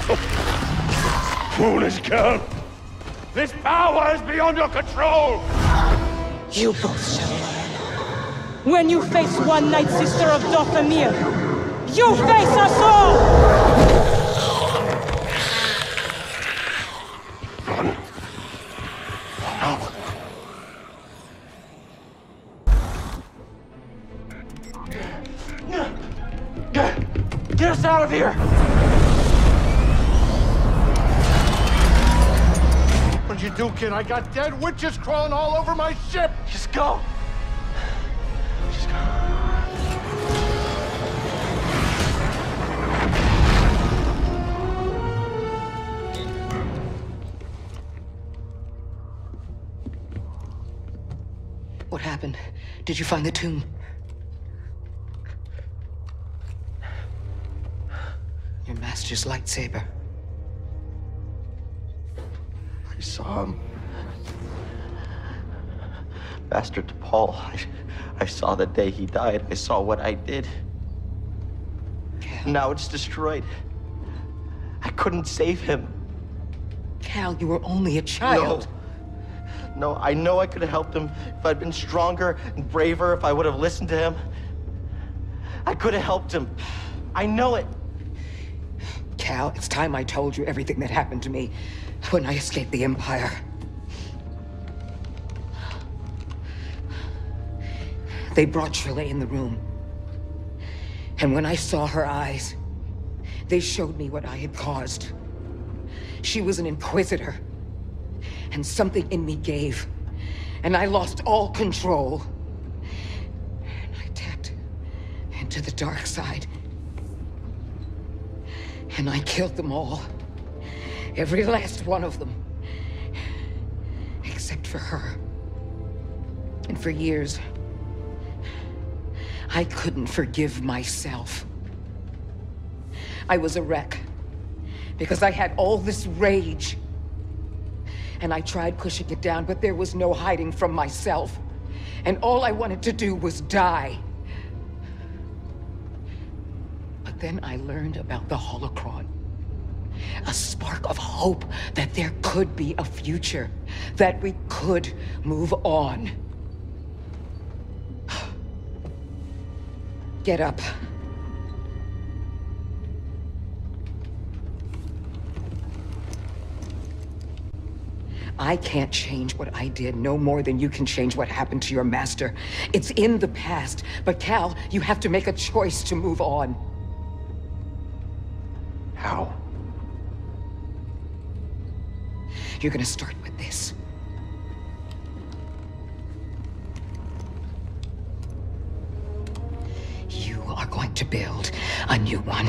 Foolish girl! This power is beyond your control! You both shall learn. When you face one Night Sister of Dathomir, you face us all! Run. Get us out of here! Do, kid? I got dead witches crawling all over my ship! Just go! What happened? Did you find the tomb? Your master's lightsaber. Saw him. Master Tapal, I, I saw the day he died. I saw what I did. Cal. Now it's destroyed. I couldn't save him. Cal, you were only a child. No. No, I know I could have helped him if I'd been stronger and braver, if I would have listened to him. I could have helped him. I know it. Cal, it's time I told you everything that happened to me when I escaped the Empire. They brought Shirley in the room. And when I saw her eyes, they showed me what I had caused. She was an inquisitor. And something in me gave. And I lost all control. And I tapped into the dark side. And I killed them all. Every last one of them. Except for her. And for years, I couldn't forgive myself. I was a wreck. Because I had all this rage. And I tried pushing it down, but there was no hiding from myself. And all I wanted to do was die. But then I learned about the Holocron. A spark of hope that there could be a future. That we could move on. Get up. I can't change what I did no more than you can change what happened to your master. It's in the past. But Cal, you have to make a choice to move on. How? You're gonna start with this. You are going to build a new one.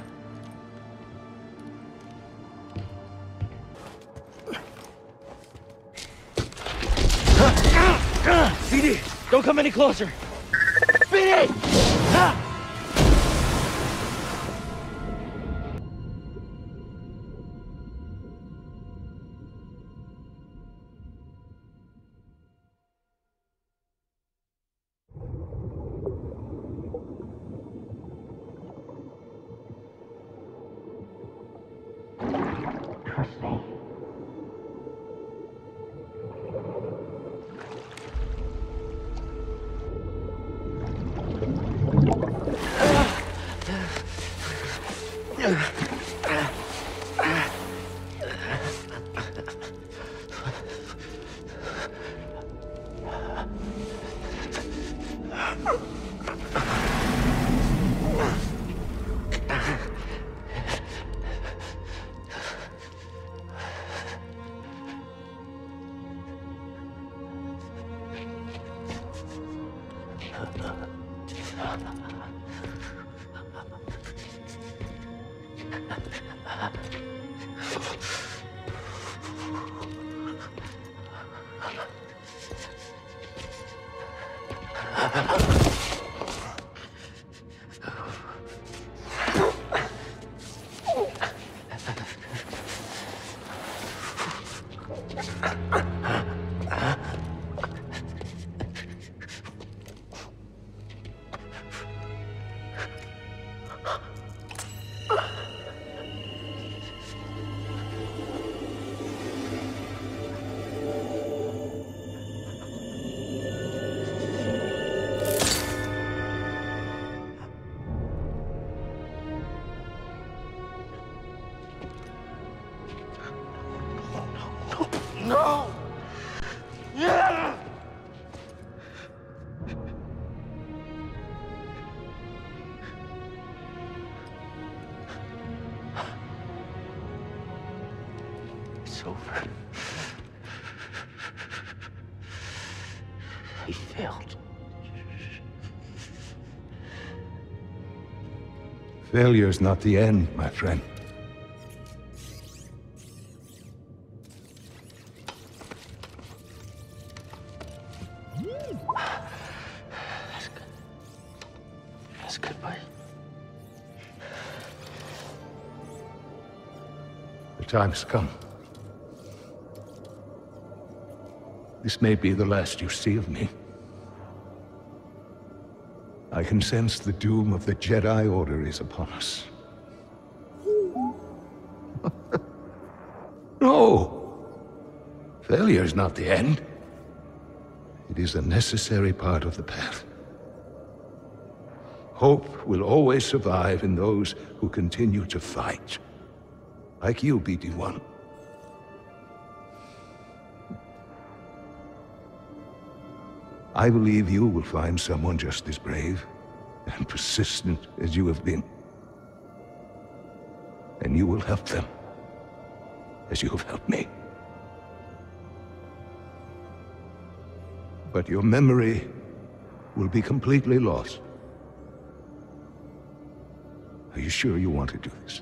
Don't come any closer. Failure's not the end, my friend. That's good, buddy. The time's come. This may be the last you see of me. I can sense the doom of the Jedi Order is upon us. no! Failure is not the end. It is a necessary part of the path. Hope will always survive in those who continue to fight. Like you, BD-1. I believe you will find someone just as brave and persistent as you have been. And you will help them, as you have helped me. But your memory will be completely lost. Are you sure you want to do this?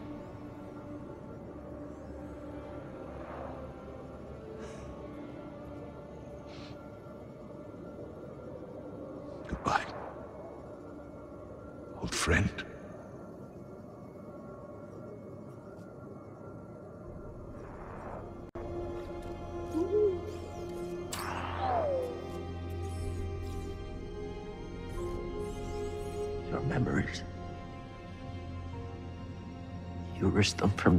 Them for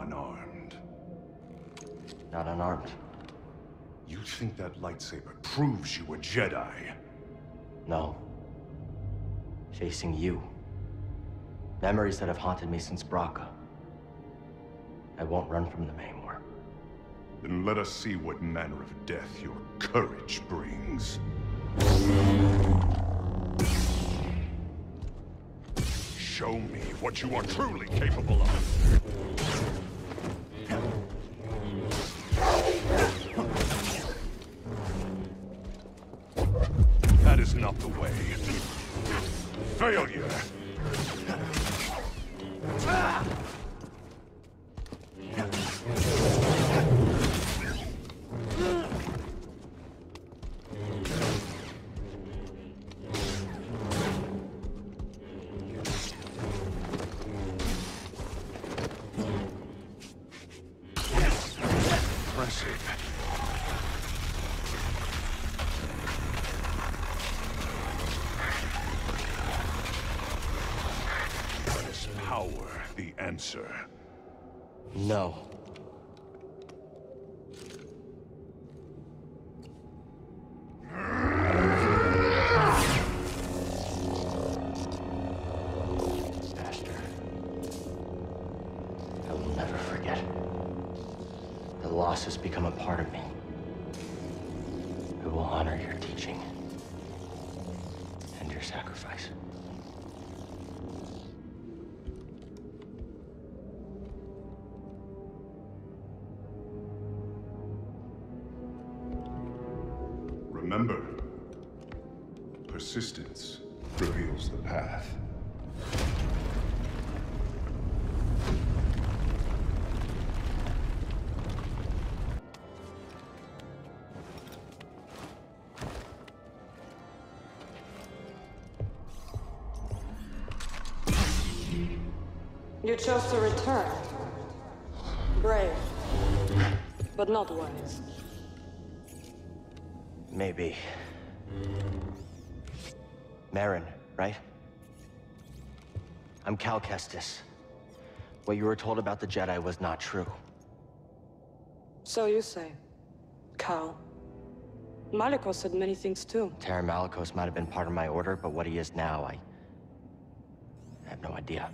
unarmed. Not unarmed. You think that lightsaber proves you a Jedi? No. Facing you. Memories that have haunted me since Bracca. I won't run from them anymore. Then let us see what manner of death your courage brings. Show me what you are truly capable of. Not the way. Failure! Persistence reveals the path. You chose to return. Brave. But not wise. Maybe. Merrin, right? I'm Cal Kestis. What you were told about the Jedi was not true. So you say. Cal. Malicos said many things too. Taron Malicos might have been part of my order, but what he is now, I... I have no idea.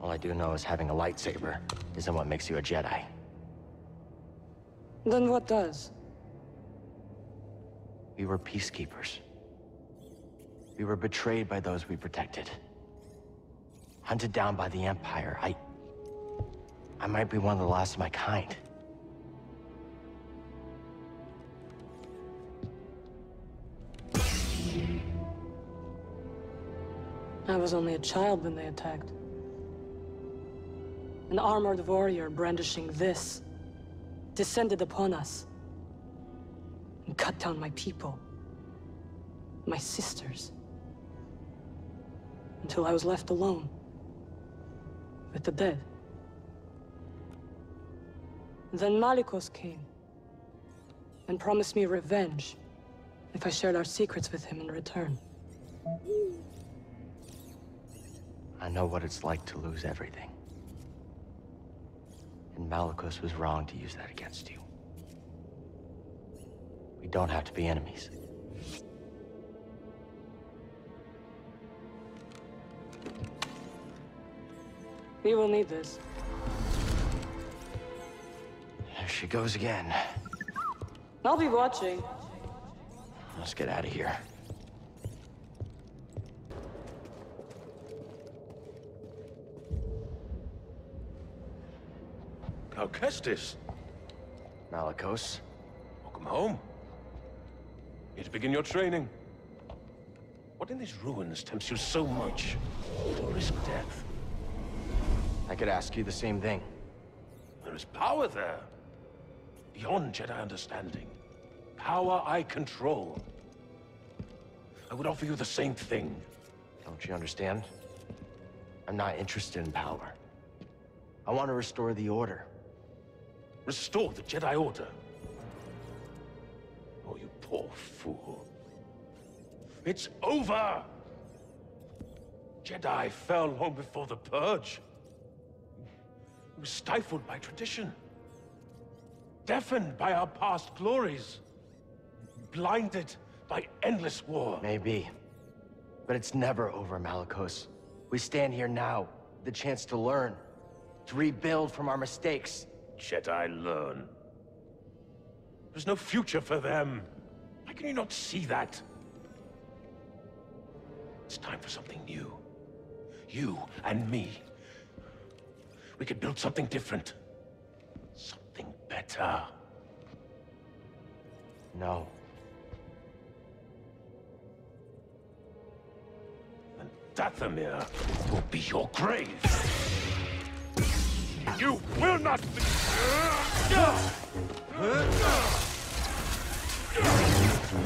All I do know is having a lightsaber isn't what makes you a Jedi. Then what does? We were peacekeepers. We were betrayed by those we protected. Hunted down by the Empire. I... I might be one of the last of my kind. I was only a child when they attacked. An armored warrior brandishing this descended upon us and cut down my people, my sisters, until I was left alone with the dead. Then Malicos came and promised me revenge if I shared our secrets with him in return. I know what it's like to lose everything. And Malicos was wrong to use that against you. We don't have to be enemies. We will need this. There she goes again. I'll be watching. Let's get out of here. Kestis. Malicos. Welcome home. Here to begin your training. What in these ruins tempts you so much to risk death? I could ask you the same thing. There is power there. Beyond Jedi understanding. Power I control. I would offer you the same thing. Don't you understand? I'm not interested in power. I want to restore the Order. Restore the Jedi Order? Poor fool. It's over! Jedi fell long before the Purge. We were stifled by tradition. Deafened by our past glories. Blinded by endless war. Maybe. But it's never over, Malicos. We stand here now, the chance to learn. To rebuild from our mistakes. Jedi learn. There's no future for them. Why can you not see that? It's time for something new. You and me. We could build something different. Something better. No. And Dathomir will be your grave. You will not be... I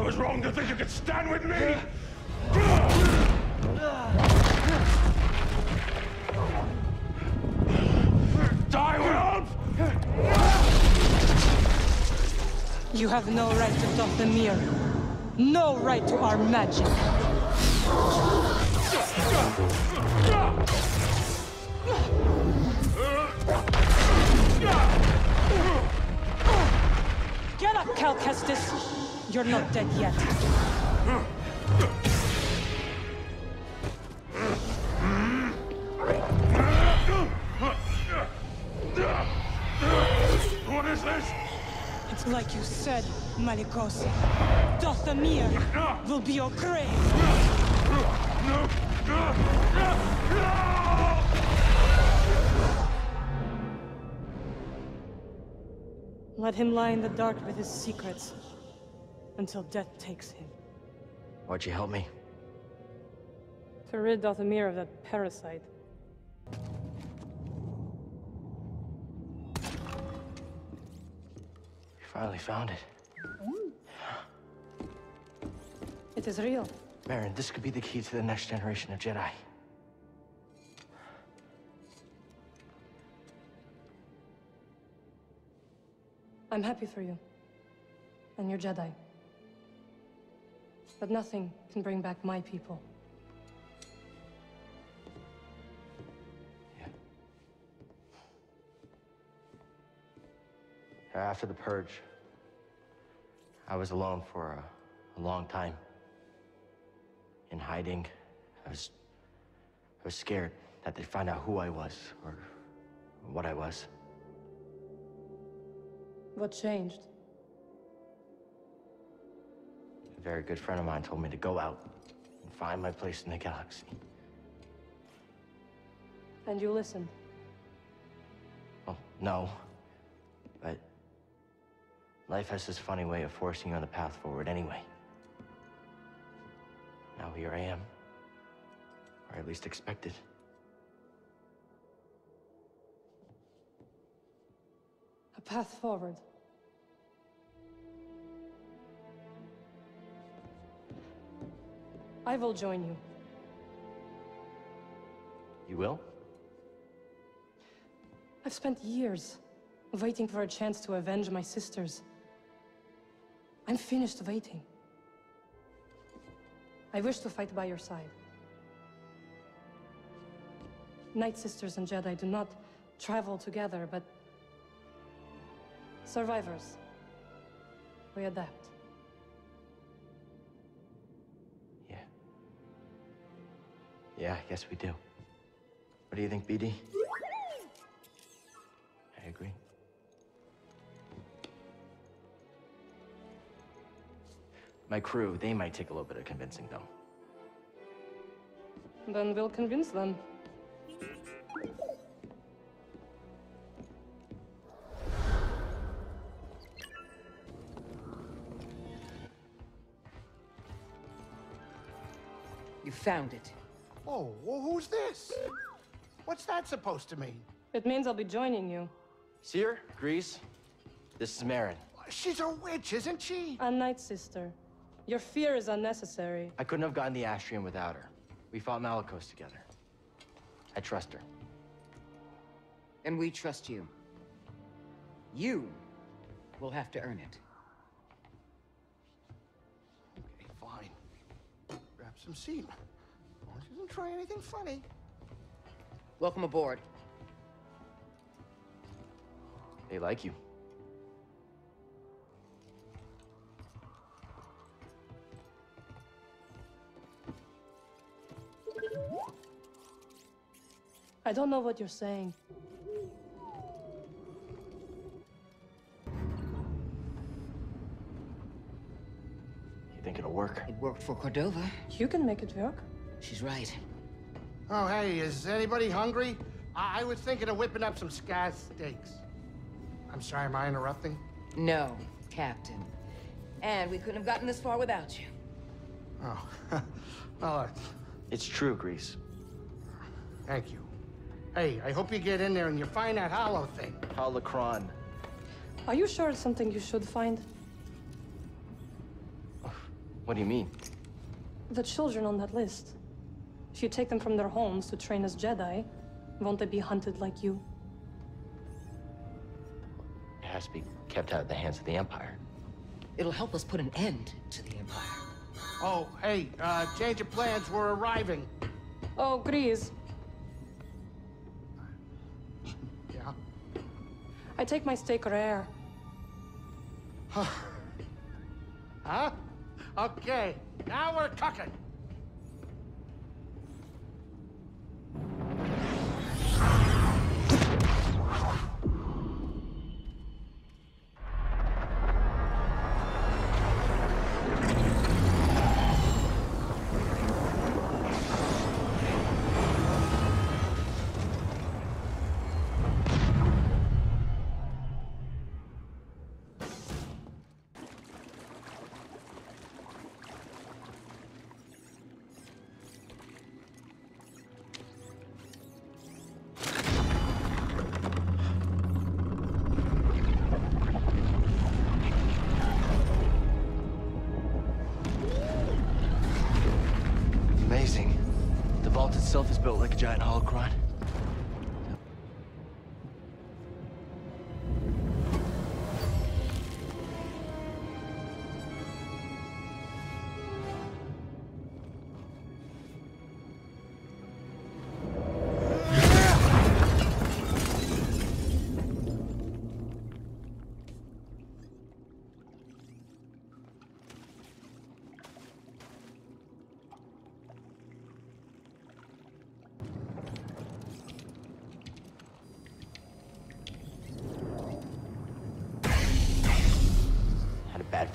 was wrong to think you could stand with me! Die, Wolf! You have no right to Dathomir. No right to our magic. Get up, Cal Kestis. You're not dead yet. What is this? It's like you said, Malicos. Dathomir will be your grave. Let him lie in the dark with his secrets until death takes him. Why'd you help me? To rid Dathomir of that parasite. You finally found it. It is real. Baron, this could be the key to the next generation of Jedi. I'm happy for you. And your Jedi. But nothing can bring back my people. Yeah. After the purge, I was alone for a, a long time. In hiding, I was, I was scared that they'd find out who I was or what I was. What changed? A very good friend of mine told me to go out and find my place in the galaxy. And you listened. Well, oh, no. But life has this funny way of forcing you on the path forward anyway. Now here I am. Or at least expected. A path forward. I will join you. You will? I've spent years waiting for a chance to avenge my sisters. I'm finished waiting. I wish to fight by your side. Night Sisters and Jedi do not travel together, but survivors. We adapt. Yeah, I guess we do. What do you think, BD? I agree. My crew, they might take a little bit of convincing, though. Then we'll convince them. You found it. Oh, well, who's this? What's that supposed to mean? It means I'll be joining you. Cere, Greez, this is Merrin. She's a witch, isn't she? A Night Sister. Your fear is unnecessary. I couldn't have gotten the Astrium without her. We fought Malicos together. I trust her. And we trust you. You will have to earn it. Okay, fine. Grab some seat. Well, she doesn't try anything funny. Welcome aboard. They like you. I don't know what you're saying. You think it'll work? It worked for Cordova. You can make it work. She's right. Oh, hey, is anybody hungry? I, I was thinking of whipping up some sky steaks. I'm sorry, am I interrupting? No, Captain. And we couldn't have gotten this far without you. Oh, well, It's true, Greez. thank you. Hey, I hope you get in there and you find that hollow thing. Holocron. Are you sure it's something you should find? What do you mean? The children on that list. If you take them from their homes to train as Jedi, won't they be hunted like you? It has to be kept out of the hands of the Empire. It'll help us put an end to the Empire. Oh, hey, uh, change of plans, we're arriving. Oh, Greez. Yeah? I take my steak rare. Huh? Huh? Okay, now we're cooking. Giant holocron.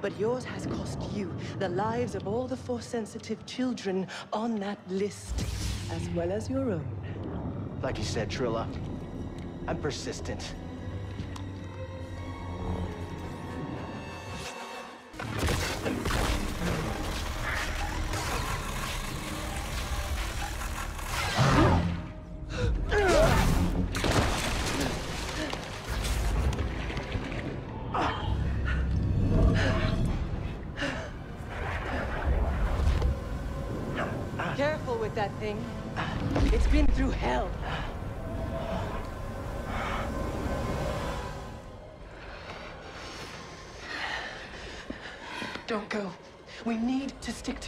But yours has cost you the lives of all the Force-sensitive children on that list, as well as your own. Like you said, Trilla, I'm persistent.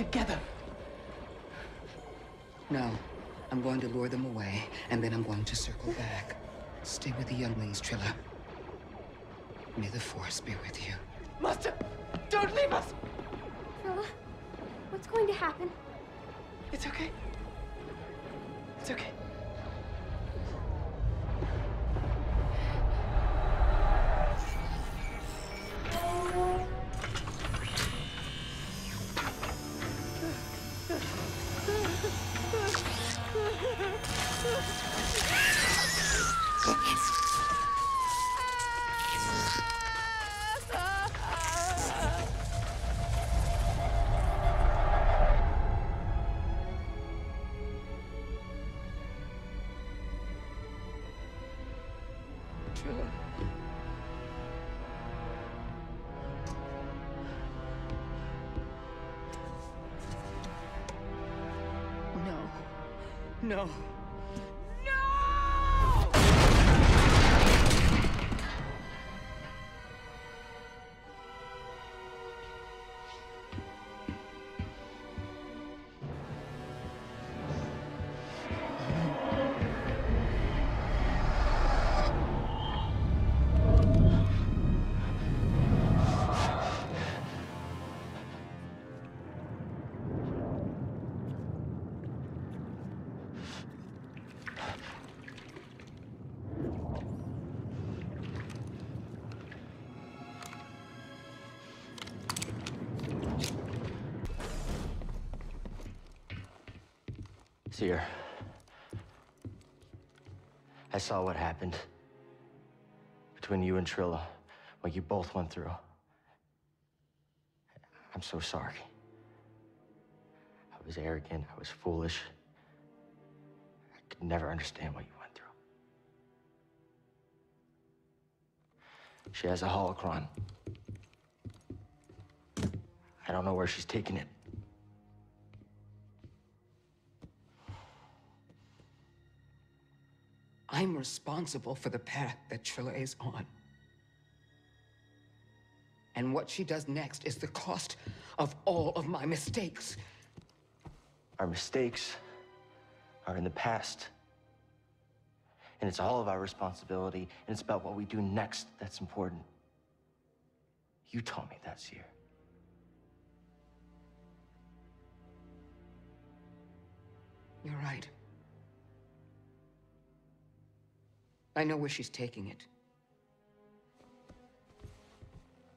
Together. No. I'm going to lure them away, and then I'm going to circle back. Stay with the younglings, Trilla. May the Force be with you. Master, don't leave us! Trilla, what's going to happen? It's okay. It's okay. Oh. Trilla. No. No. I saw what happened between you and Trilla, what you both went through. I'm so sorry. I was arrogant, I was foolish. I could never understand what you went through. She has a holocron. I don't know where she's taking it. I'm responsible for the path that Trilla is on. And what she does next is the cost of all of my mistakes. Our mistakes are in the past. And it's all of our responsibility, and it's about what we do next that's important. You told me that, Cere. You're right. I know where she's taking it.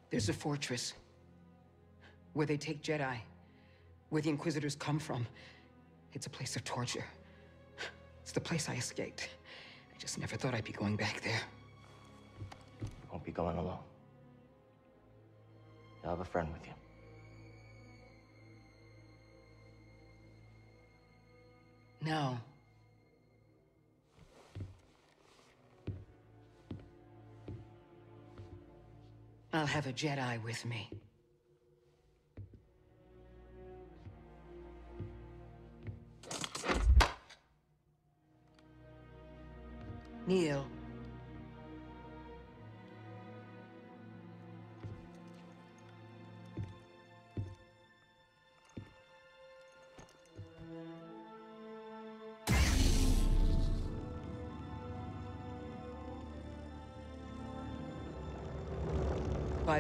There's a fortress where they take Jedi, where the Inquisitors come from. It's a place of torture. It's the place I escaped. I just never thought I'd be going back there. You won't be going alone. You'll have a friend with you. No. I'll have a Jedi with me. Kneel.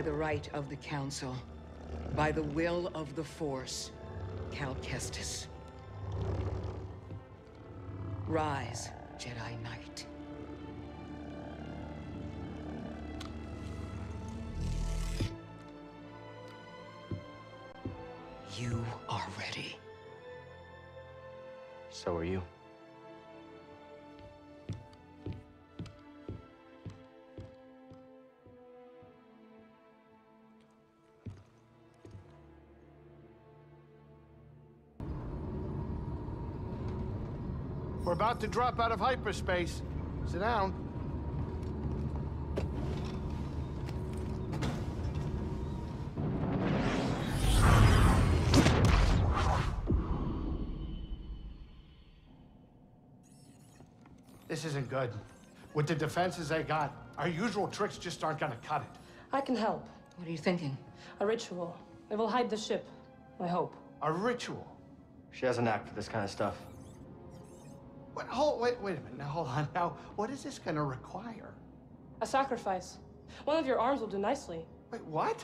The right of the Council, by the will of the Force, Cal Kestis. Rise, Jedi Knight. You are ready. So are you. About to drop out of hyperspace. Sit down. This isn't good. With the defenses they got, our usual tricks just aren't gonna cut it. I can help. What are you thinking? A ritual. It will hide the ship. I hope. A ritual? She has a knack for this kind of stuff. What, hold, wait, wait a minute. Now, hold on. Now, what is this gonna require? A sacrifice. One of your arms will do nicely. Wait, what?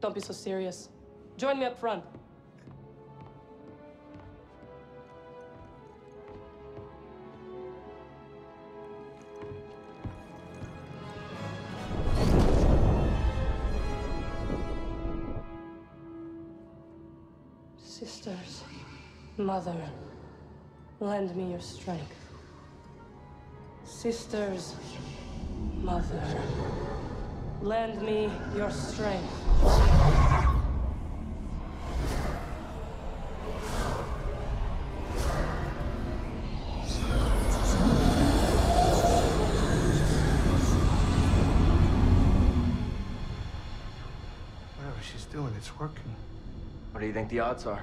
Don't be so serious. Join me up front. Sisters, mother, lend me your strength. Sisters, mother, lend me your strength. Whatever she's doing, it's working. What do you think the odds are?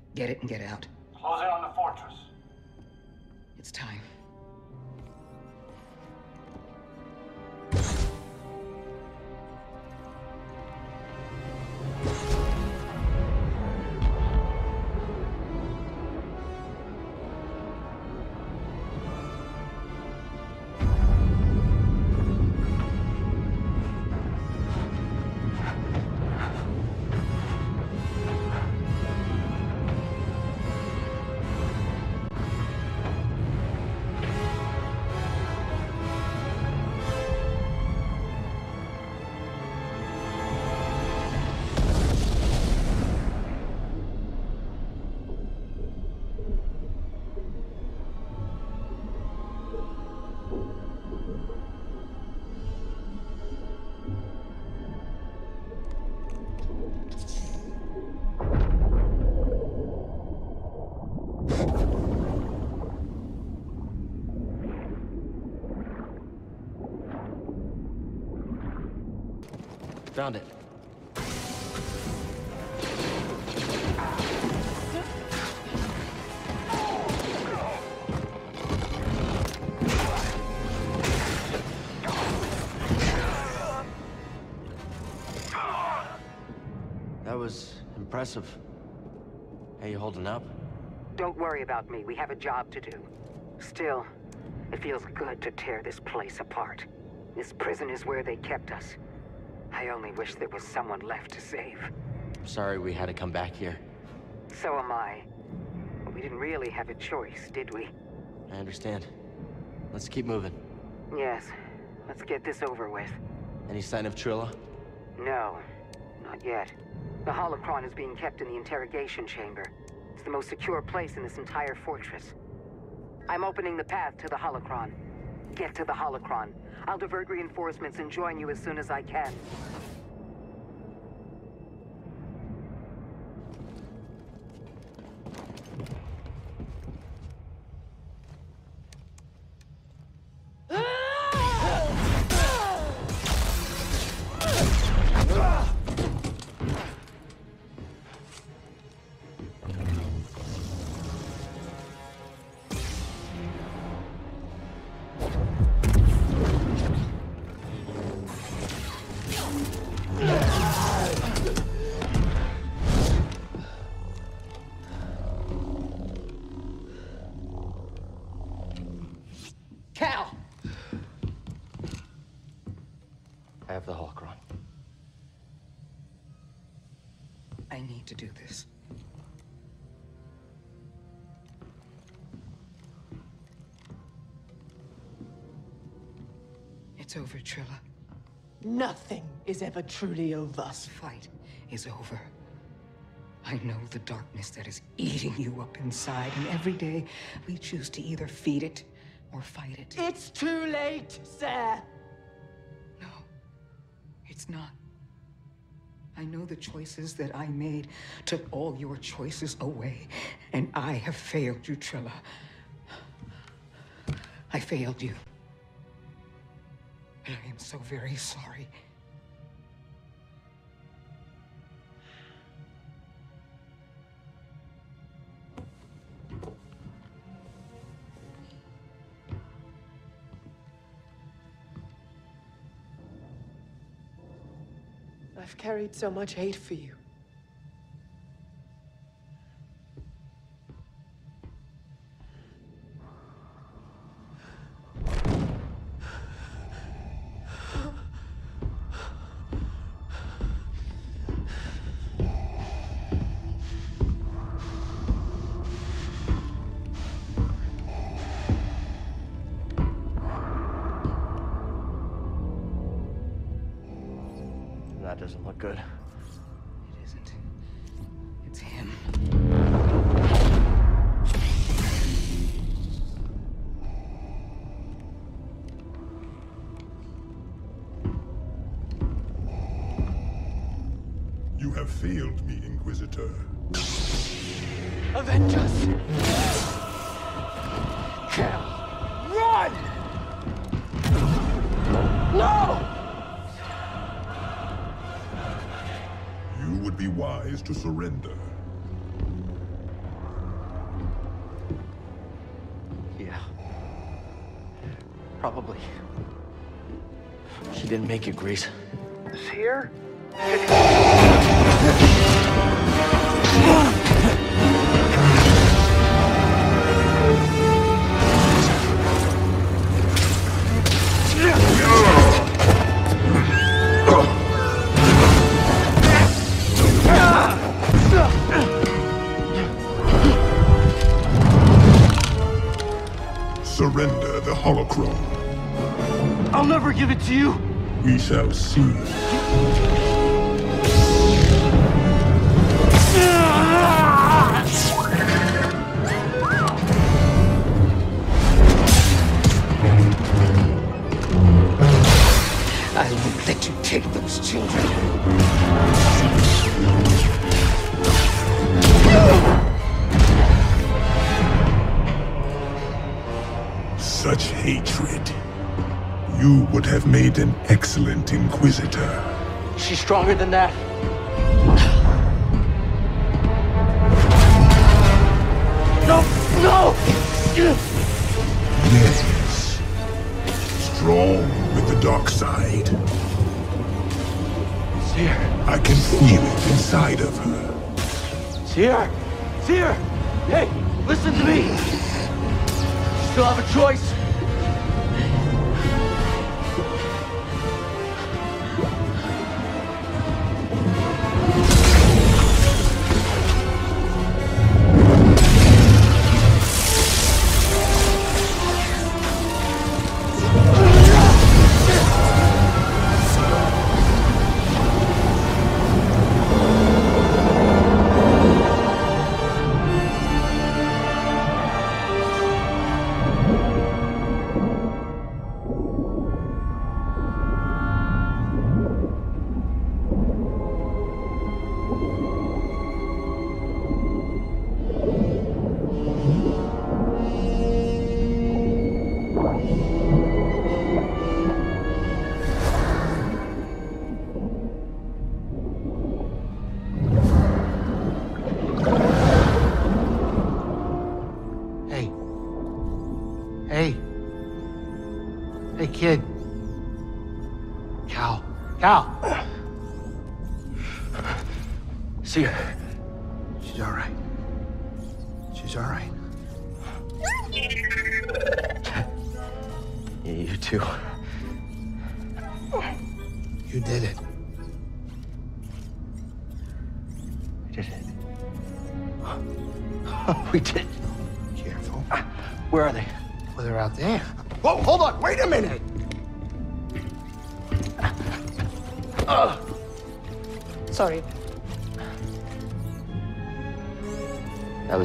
get it and get out. Close in on the fortress. It's time. Found it. That was impressive. How you holding up? Don't worry about me. We have a job to do. Still, it feels good to tear this place apart. This prison is where they kept us. I only wish there was someone left to save. I'm sorry we had to come back here. So am I. But we didn't really have a choice, did we? I understand. Let's keep moving. Yes. Let's get this over with. Any sign of Trilla? No. Not yet. The holocron is being kept in the interrogation chamber. It's the most secure place in this entire fortress. I'm opening the path to the holocron. Get to the holocron. I'll divert reinforcements and join you as soon as I can. To do this. It's over, Trilla. Nothing is ever truly over. This fight is over. I know the darkness that is eating you up inside, and every day we choose to either feed it or fight it. It's too late, sir. No, it's not. I know the choices that I made took all your choices away, and I have failed you, Trilla. I failed you. And I am so very sorry. So much hate for you. Make it, Greez. Shall hatred. You would have made an excellent Inquisitor. She's stronger than that. No! No! Yes. Strong with the dark side. Cere. I can feel it inside of her. Cere! Cere! Hey, listen to me! You still have a choice.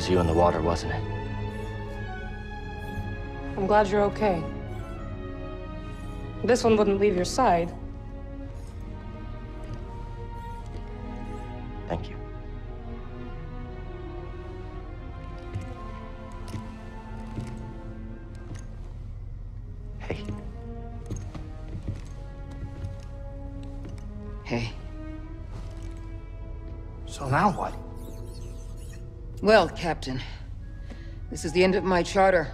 Was you in the water, wasn't it? I'm glad you're okay. This one wouldn't leave your side. Well, Captain, this is the end of my charter.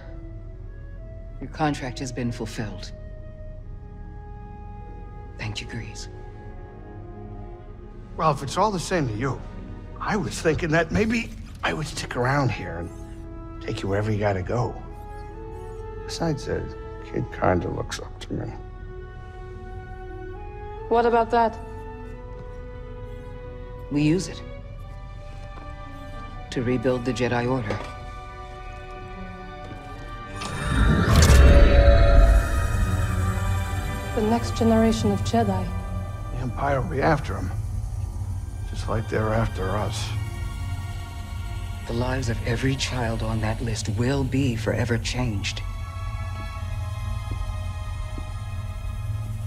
Your contract has been fulfilled. Thank you, Greez. Well, if it's all the same to you, I was thinking that maybe I would stick around here and take you wherever you gotta go. Besides, the kid kinda looks up to me. What about that? We use it to rebuild the Jedi Order. The next generation of Jedi. The Empire will be after them. Just like they're after us. The lives of every child on that list will be forever changed.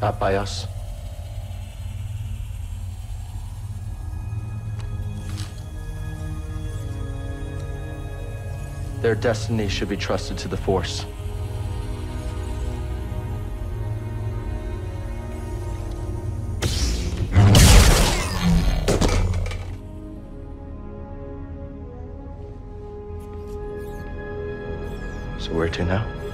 Not by us. Their destiny should be trusted to the Force. So where to now?